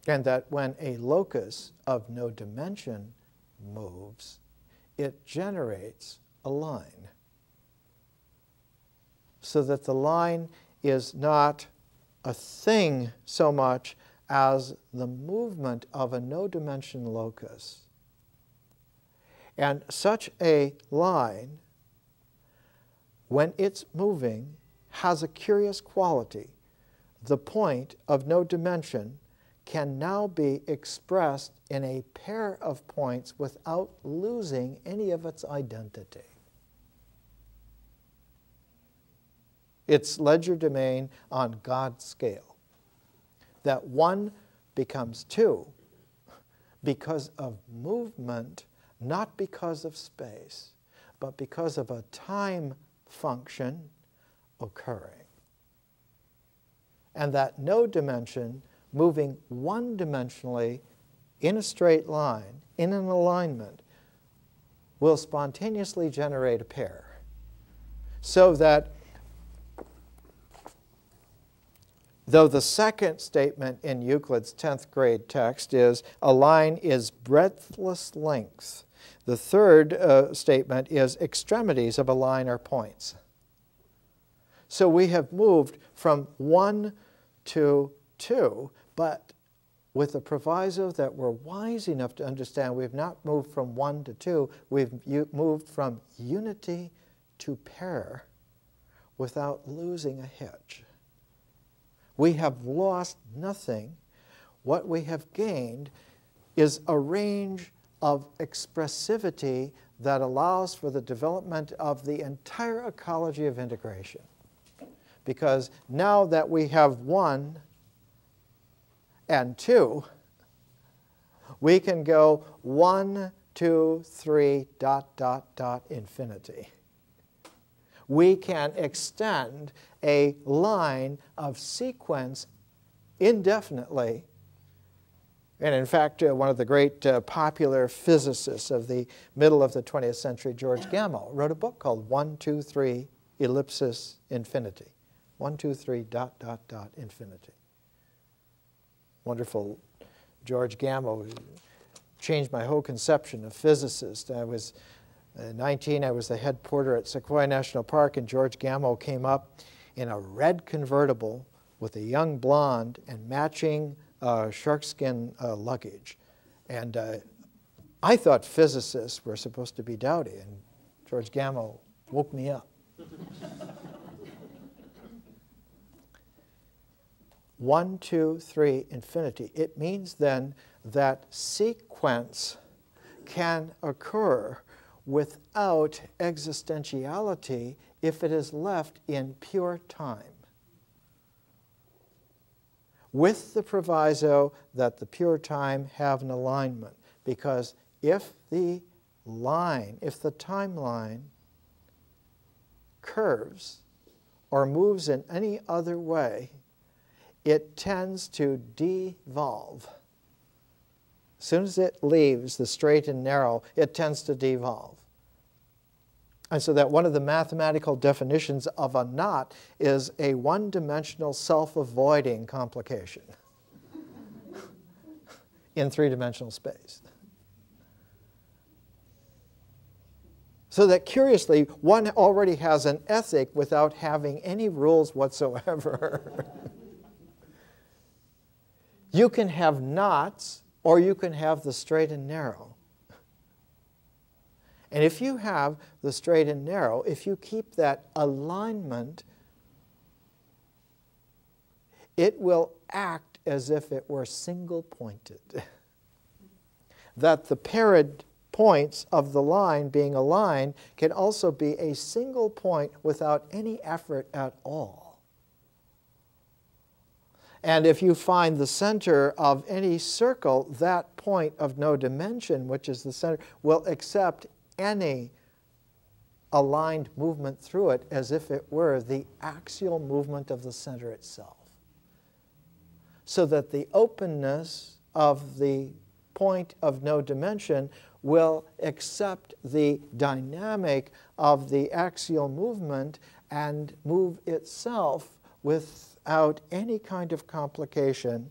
And that when a locus of no dimension moves, it generates a line. So that the line is not a thing so much as the movement of a no dimension locus. And such a line, when it's moving, has a curious quality. The point of no dimension can now be expressed in a pair of points without losing any of its identity. It's legerdemain on God's scale. That one becomes two because of movement, not because of space, but because of a time function occurring. And that no dimension moving one dimensionally in a straight line, in an alignment, will spontaneously generate a pair. So that though the second statement in Euclid's 10th grade text is a line is breadthless length, the third uh, statement is extremities of a line are points. So we have moved from one to two, but with the proviso that we're wise enough to understand we've not moved from one to two, we've moved from unity to pair without losing a hitch. We have lost nothing. What we have gained is a range of expressivity that allows for the development of the entire ecology of integration. Because now that we have one and two, we can go one, two, three, dot, dot, dot, infinity. We can extend a line of sequence indefinitely. And in fact, uh, one of the great uh, popular physicists of the middle of the 20th century, George Gamow, wrote a book called 1, 2, 3, ellipsis, infinity. 1, 2, 3, dot, dot, dot, infinity wonderful George Gamow changed my whole conception of physicist. I was uh, 19, I was the head porter at Sequoia National Park, and George Gamow came up in a red convertible with a young blonde and matching uh, sharkskin uh, luggage. And uh, I thought physicists were supposed to be dowdy, and George Gamow woke me up. One, two, three, infinity. It means then that sequence can occur without existentiality if it is left in pure time. With the proviso that the pure time have an alignment. Because if the line, if the timeline curves or moves in any other way, it tends to devolve. As soon as it leaves the straight and narrow, it tends to devolve. And so that one of the mathematical definitions of a knot is a one-dimensional self-avoiding complication in three-dimensional space. So that curiously, one already has an ethic without having any rules whatsoever. you can have knots or you can have the straight and narrow. And if you have the straight and narrow, if you keep that alignment, it will act as if it were single pointed. that the paired points of the line being aligned can also be a single point without any effort at all. And if you find the center of any circle, that point of no dimension, which is the center, will accept any aligned movement through it as if it were the axial movement of the center itself. So that the openness of the point of no dimension will accept the dynamic of the axial movement and move itself without any kind of complication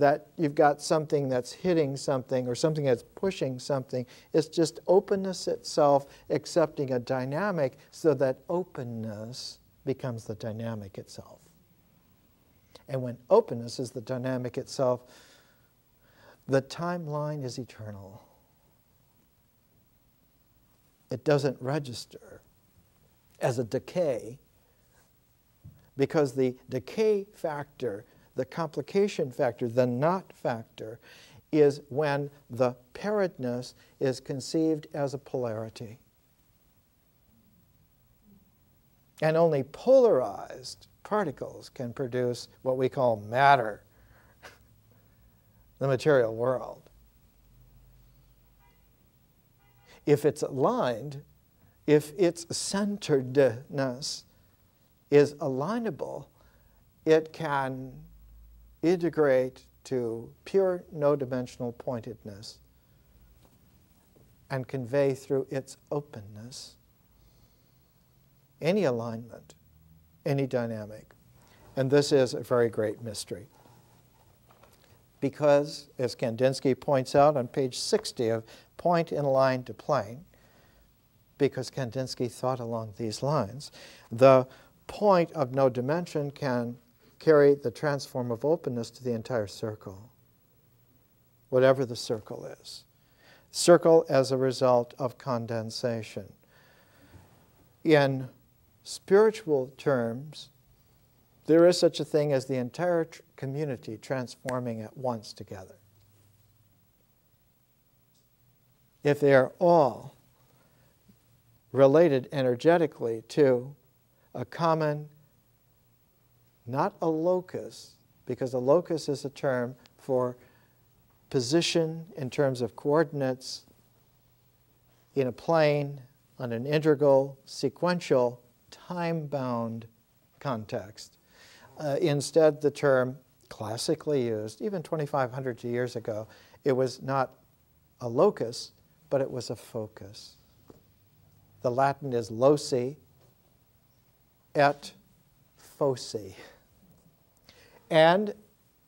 that you've got something that's hitting something or something that's pushing something. It's just openness itself accepting a dynamic so that openness becomes the dynamic itself. And when openness is the dynamic itself, the timeline is eternal. It doesn't register as a decay because the decay factor the complication factor, the knot factor, is when the pairedness is conceived as a polarity. And only polarized particles can produce what we call matter, the material world. If it's aligned, if its centeredness is alignable, it can integrate to pure no-dimensional pointedness and convey through its openness any alignment, any dynamic. And this is a very great mystery. Because, as Kandinsky points out on page 60 of Point and Line to Plane, because Kandinsky thought along these lines, the point of no dimension can carry the transform of openness to the entire circle, whatever the circle is. Circle as a result of condensation. In spiritual terms, there is such a thing as the entire tr community transforming at once together. If they are all related energetically to a common not a locus, because a locus is a term for position in terms of coordinates in a plane, on an integral, sequential, time-bound context. Uh, instead, the term classically used, even 2,500 years ago, it was not a locus, but it was a focus. The Latin is loci et foci. And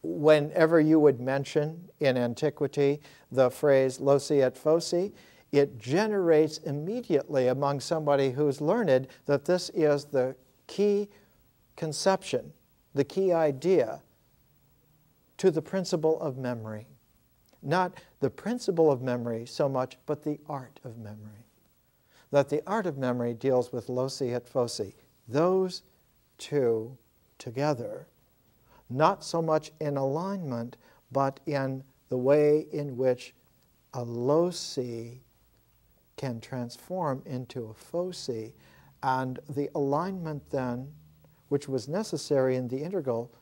whenever you would mention in antiquity the phrase loci et foci, it generates immediately among somebody who's learned that this is the key conception, the key idea to the principle of memory. Not the principle of memory so much, but the art of memory. That the art of memory deals with loci et foci. Those two together, not so much in alignment, but in the way in which a loci can transform into a foci, and the alignment then, which was necessary in the integral,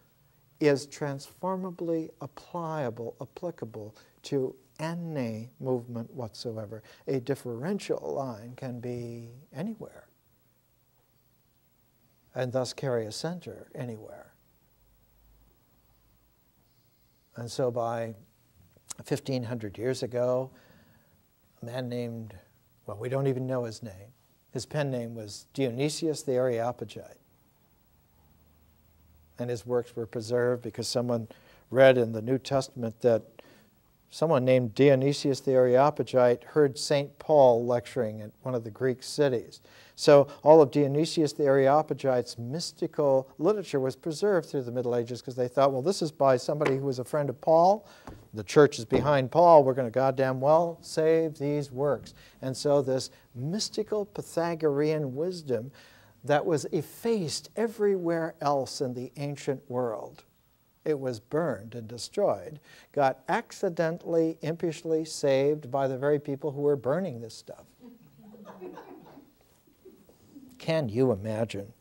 is transformably applicable, applicable to any movement whatsoever. A differential line can be anywhere and thus carry a center anywhere. And so by 1500 years ago, a man named, well, we don't even know his name. His pen name was Dionysius the Areopagite. And his works were preserved because someone read in the New Testament that someone named Dionysius the Areopagite heard St. Paul lecturing at one of the Greek cities. So all of Dionysius the Areopagite's mystical literature was preserved through the Middle Ages because they thought, well, this is by somebody who was a friend of Paul. The church is behind Paul. We're going to goddamn well save these works. And so this mystical Pythagorean wisdom that was effaced everywhere else in the ancient world it was burned and destroyed, got accidentally, impishly saved by the very people who were burning this stuff. Can you imagine?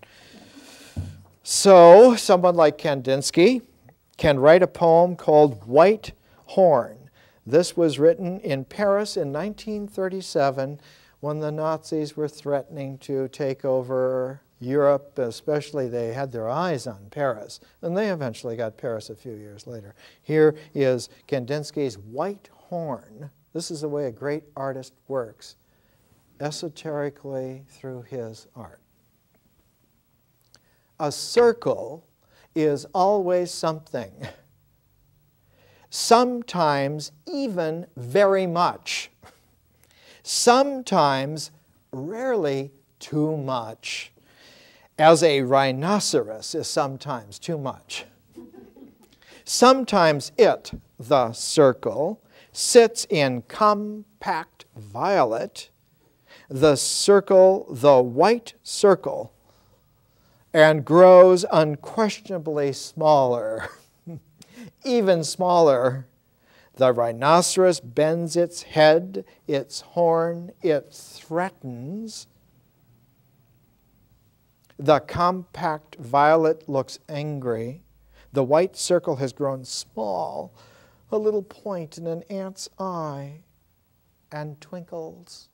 So, someone like Kandinsky can write a poem called White Horn. This was written in Paris in 1937 when the Nazis were threatening to take over Europe, especially, they had their eyes on Paris, and they eventually got Paris a few years later. Here is Kandinsky's White Horn. This is the way a great artist works esoterically through his art. A circle is always something, sometimes even very much, sometimes rarely too much, as a rhinoceros is sometimes too much. Sometimes it, the circle, sits in compact violet the circle, the white circle, and grows unquestionably smaller, even smaller. The rhinoceros bends its head, its horn, it threatens. The compact violet looks angry. The white circle has grown small, a little point in an ant's eye, and twinkles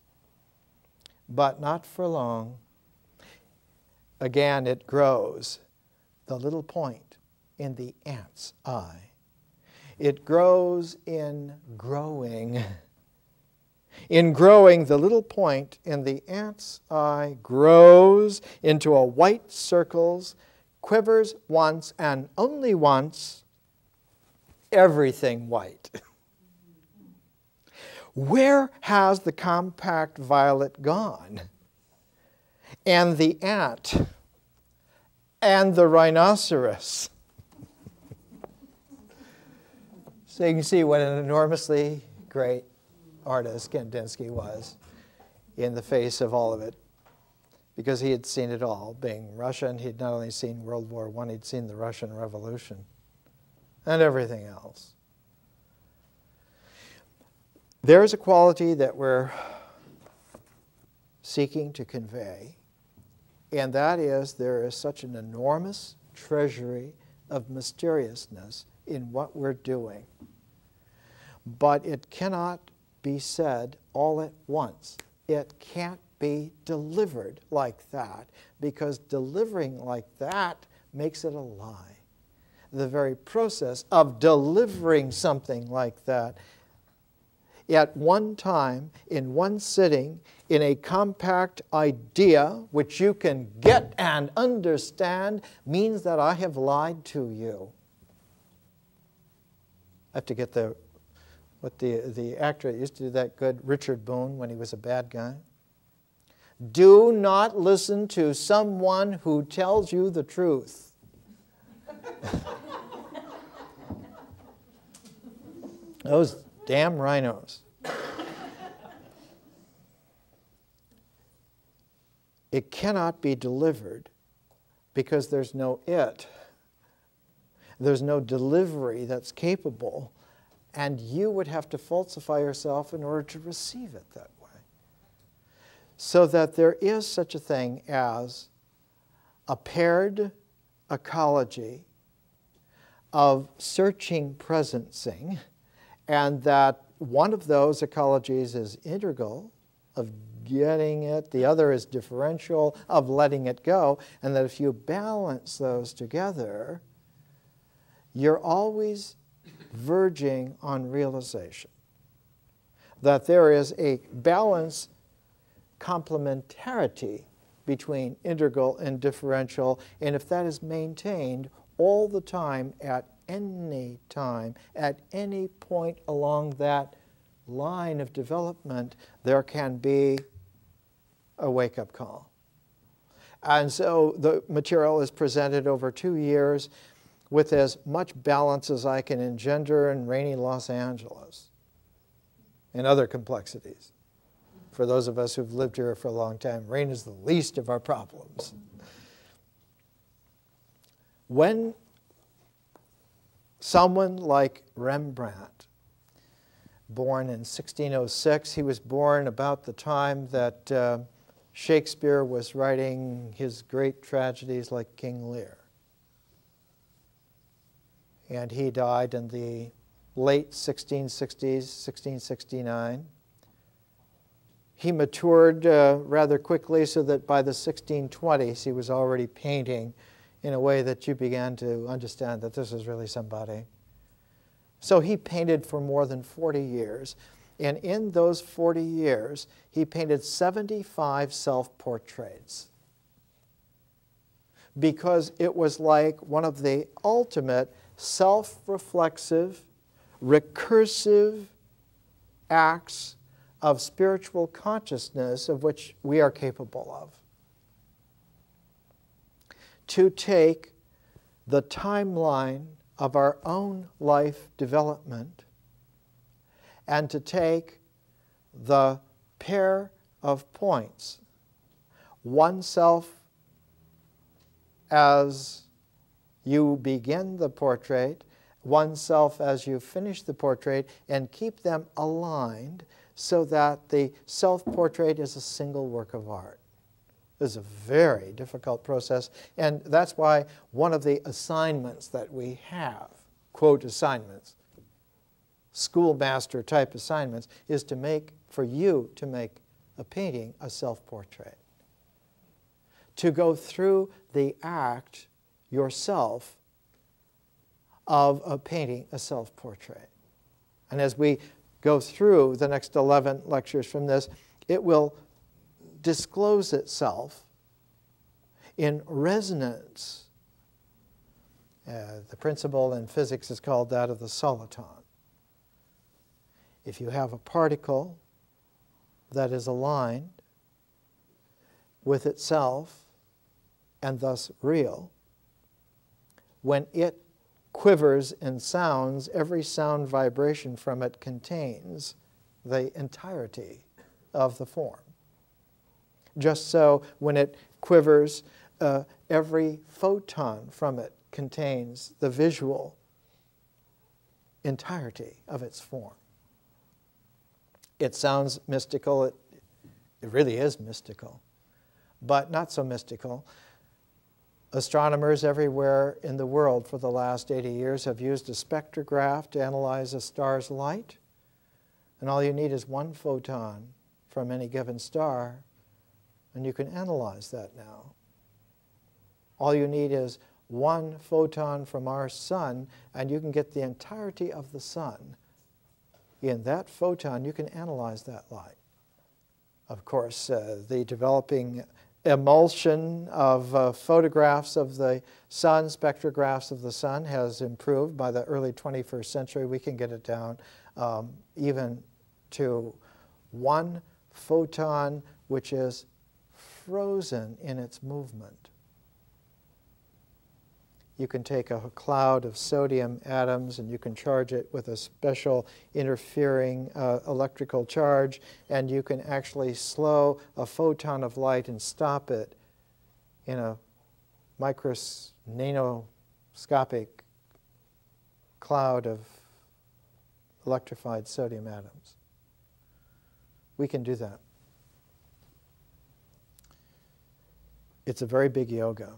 but not for long. Again, it grows, the little point in the ant's eye. It grows in growing. In growing, the little point in the ant's eye grows into a white circles, quivers once and only once, everything white. Where has the compact violet gone? And the ant? And the rhinoceros? so you can see what an enormously great artist Kandinsky was in the face of all of it because he had seen it all. Being Russian, he'd not only seen World War I, he'd seen the Russian Revolution and everything else. There is a quality that we're seeking to convey, and that is there is such an enormous treasury of mysteriousness in what we're doing. But it cannot be said all at once. It can't be delivered like that because delivering like that makes it a lie. The very process of delivering something like that at one time, in one sitting, in a compact idea which you can get and understand, means that I have lied to you. I have to get the what the, the actor used to do that good, Richard Boone, when he was a bad guy. Do not listen to someone who tells you the truth. Those damn rhinos. it cannot be delivered because there's no it. There's no delivery that's capable, and you would have to falsify yourself in order to receive it that way. So that there is such a thing as a paired ecology of searching presencing, and that one of those ecologies is integral, of getting it, the other is differential, of letting it go, and that if you balance those together, you're always verging on realization. That there is a balance complementarity between integral and differential, and if that is maintained all the time at any time, at any point along that line of development, there can be a wake up call. And so the material is presented over two years with as much balance as I can engender in rainy Los Angeles and other complexities. For those of us who've lived here for a long time, rain is the least of our problems. When someone like Rembrandt, born in 1606, he was born about the time that uh, Shakespeare was writing his great tragedies like King Lear. And he died in the late 1660s, 1669. He matured uh, rather quickly so that by the 1620s he was already painting in a way that you began to understand that this is really somebody. So he painted for more than 40 years. And in those 40 years, he painted 75 self portraits because it was like one of the ultimate self reflexive, recursive acts of spiritual consciousness of which we are capable of. To take the timeline of our own life development and to take the pair of points, oneself as you begin the portrait, oneself as you finish the portrait, and keep them aligned so that the self portrait is a single work of art. This is a very difficult process, and that's why one of the assignments that we have, quote assignments, schoolmaster type assignments is to make, for you to make a painting a self portrait. To go through the act yourself of a painting a self portrait. And as we go through the next 11 lectures from this, it will disclose itself in resonance. Uh, the principle in physics is called that of the soliton if you have a particle that is aligned with itself and thus real, when it quivers and sounds, every sound vibration from it contains the entirety of the form. Just so, when it quivers, uh, every photon from it contains the visual entirety of its form. It sounds mystical. It, it really is mystical, but not so mystical. Astronomers everywhere in the world for the last 80 years have used a spectrograph to analyze a star's light. And all you need is one photon from any given star, and you can analyze that now. All you need is one photon from our sun, and you can get the entirety of the sun in that photon, you can analyze that light. Of course, uh, the developing emulsion of uh, photographs of the sun, spectrographs of the sun, has improved. By the early 21st century, we can get it down um, even to one photon, which is frozen in its movement. You can take a cloud of sodium atoms and you can charge it with a special interfering uh, electrical charge, and you can actually slow a photon of light and stop it in a micros nanoscopic cloud of electrified sodium atoms. We can do that. It's a very big yoga.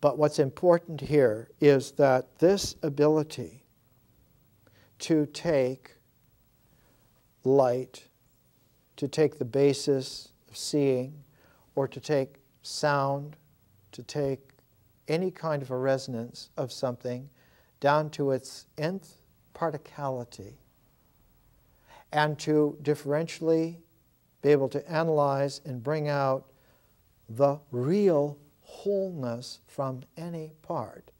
But what's important here is that this ability to take light, to take the basis of seeing, or to take sound, to take any kind of a resonance of something down to its nth particality, and to differentially be able to analyze and bring out the real wholeness from any part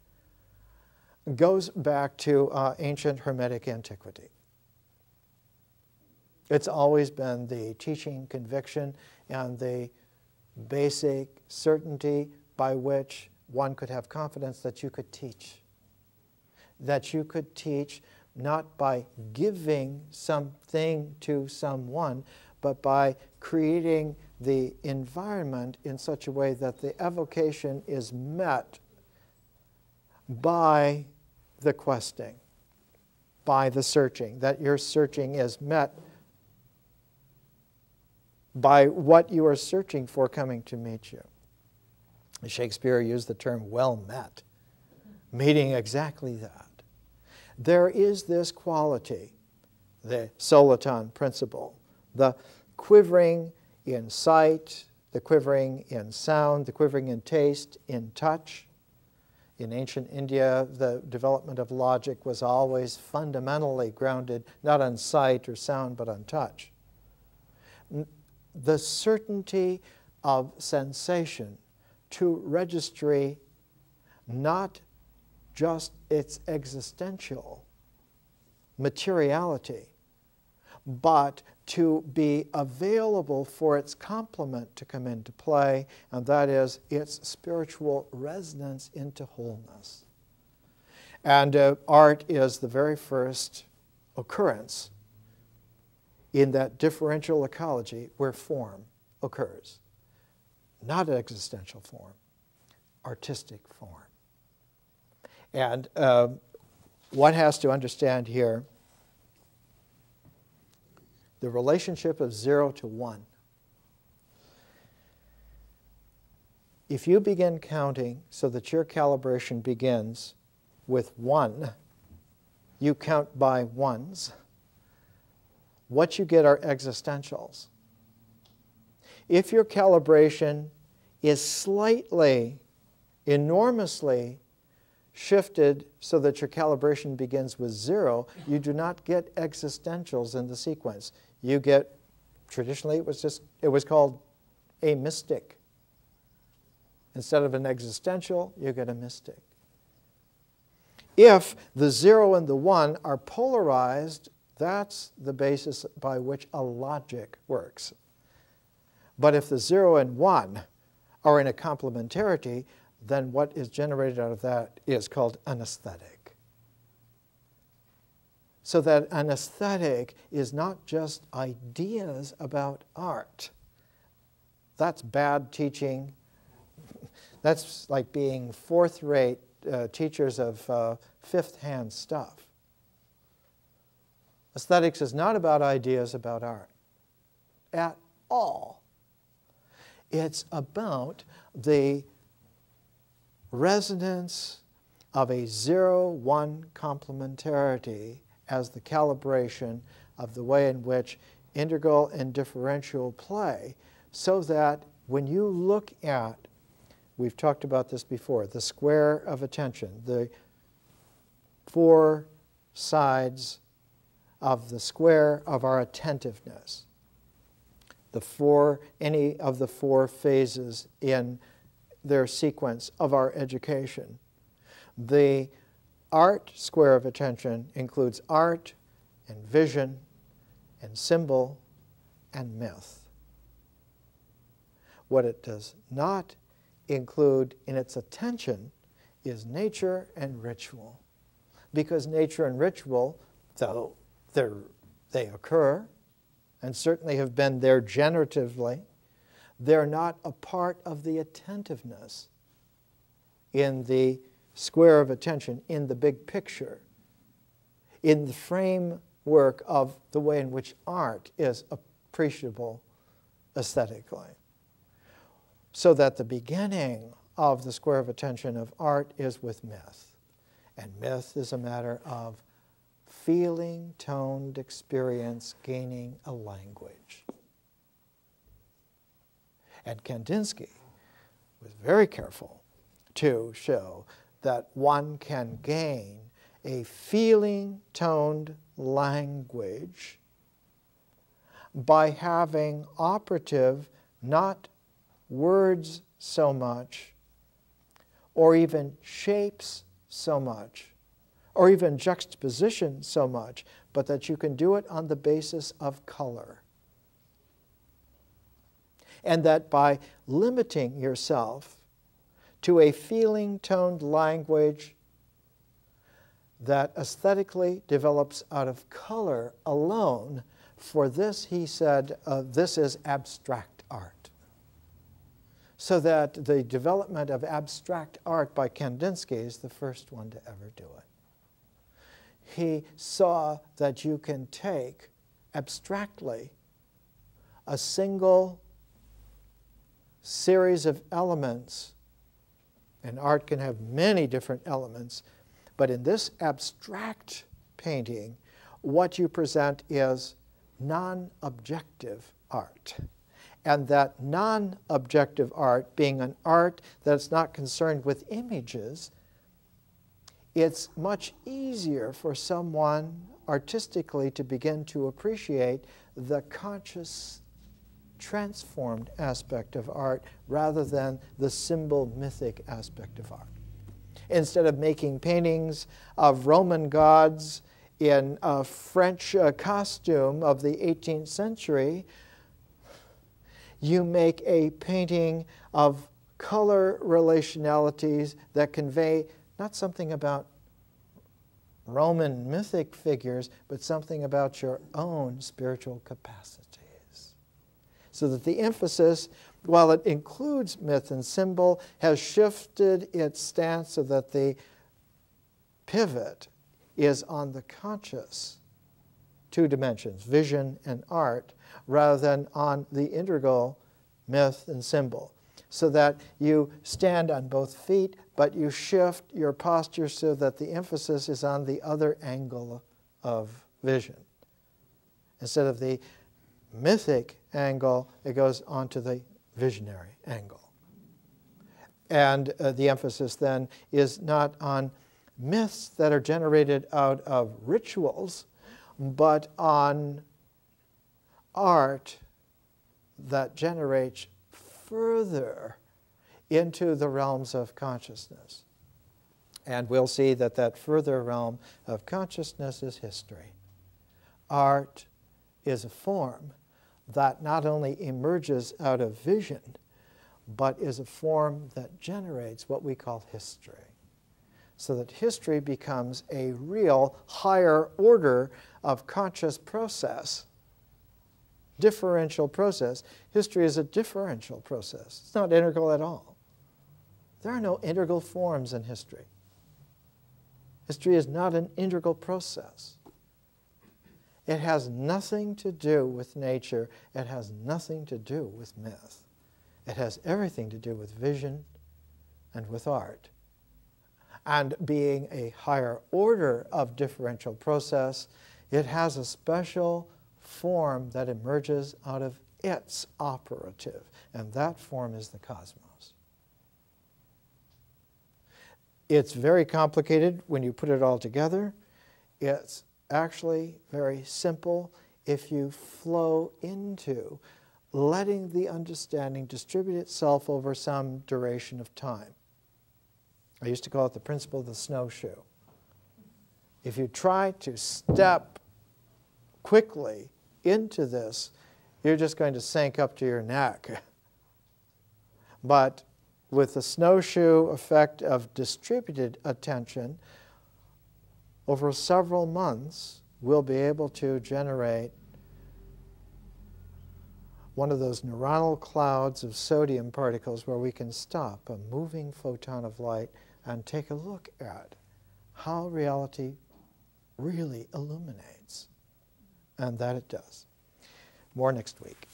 goes back to uh, ancient Hermetic antiquity. It's always been the teaching conviction and the basic certainty by which one could have confidence that you could teach. That you could teach not by giving something to someone, but by creating the environment in such a way that the evocation is met by the questing, by the searching, that your searching is met by what you are searching for coming to meet you. Shakespeare used the term well met, meaning exactly that. There is this quality, the soliton principle, the quivering in sight, the quivering in sound, the quivering in taste, in touch. In ancient India, the development of logic was always fundamentally grounded not on sight or sound, but on touch. The certainty of sensation to registry not just its existential materiality, but to be available for its complement to come into play, and that is its spiritual resonance into wholeness. And uh, art is the very first occurrence in that differential ecology where form occurs. Not existential form, artistic form. And uh, one has to understand here the relationship of zero to one. If you begin counting so that your calibration begins with one, you count by ones, what you get are existentials. If your calibration is slightly, enormously shifted so that your calibration begins with zero, you do not get existentials in the sequence you get, traditionally it was just, it was called a mystic. Instead of an existential, you get a mystic. If the zero and the one are polarized, that's the basis by which a logic works. But if the zero and one are in a complementarity, then what is generated out of that is called an aesthetic so that an aesthetic is not just ideas about art. That's bad teaching. That's like being fourth rate uh, teachers of uh, fifth hand stuff. Aesthetics is not about ideas about art at all. It's about the resonance of a zero one complementarity as the calibration of the way in which integral and differential play so that when you look at, we've talked about this before, the square of attention, the four sides of the square of our attentiveness, the four, any of the four phases in their sequence of our education. The art square of attention includes art and vision and symbol and myth. What it does not include in its attention is nature and ritual. Because nature and ritual, though they occur, and certainly have been there generatively, they're not a part of the attentiveness in the square of attention, in the big picture, in the framework of the way in which art is appreciable aesthetically. So that the beginning of the square of attention of art is with myth. And myth is a matter of feeling, toned experience gaining a language. And Kandinsky was very careful to show that one can gain a feeling toned language by having operative not words so much, or even shapes so much, or even juxtaposition so much, but that you can do it on the basis of color. And that by limiting yourself to a feeling toned language that aesthetically develops out of color alone, for this, he said, uh, this is abstract art. So that the development of abstract art by Kandinsky is the first one to ever do it he saw that you can take abstractly a single series of elements, and art can have many different elements, but in this abstract painting, what you present is non objective art. And that non objective art, being an art that's not concerned with images, it's much easier for someone artistically to begin to appreciate the conscious transformed aspect of art rather than the symbol mythic aspect of art. Instead of making paintings of Roman gods in a French uh, costume of the 18th century, you make a painting of color relationalities that convey not something about Roman mythic figures, but something about your own spiritual capacities. So that the emphasis, while it includes myth and symbol, has shifted its stance so that the pivot is on the conscious two dimensions, vision and art, rather than on the integral myth and symbol so that you stand on both feet, but you shift your posture so that the emphasis is on the other angle of vision. Instead of the mythic angle, it goes onto the visionary angle. And uh, the emphasis then is not on myths that are generated out of rituals, but on art that generates further into the realms of consciousness. And we'll see that that further realm of consciousness is history. Art is a form that not only emerges out of vision, but is a form that generates what we call history. So that history becomes a real higher order of conscious process differential process. History is a differential process. It's not integral at all. There are no integral forms in history. History is not an integral process. It has nothing to do with nature. It has nothing to do with myth. It has everything to do with vision and with art. And being a higher order of differential process, it has a special form that emerges out of its operative, and that form is the cosmos. It's very complicated when you put it all together. It's actually very simple if you flow into letting the understanding distribute itself over some duration of time. I used to call it the principle of the snowshoe. If you try to step quickly into this, you're just going to sink up to your neck. But with the snowshoe effect of distributed attention, over several months, we'll be able to generate one of those neuronal clouds of sodium particles where we can stop a moving photon of light and take a look at how reality really illuminates. And that it does. More next week.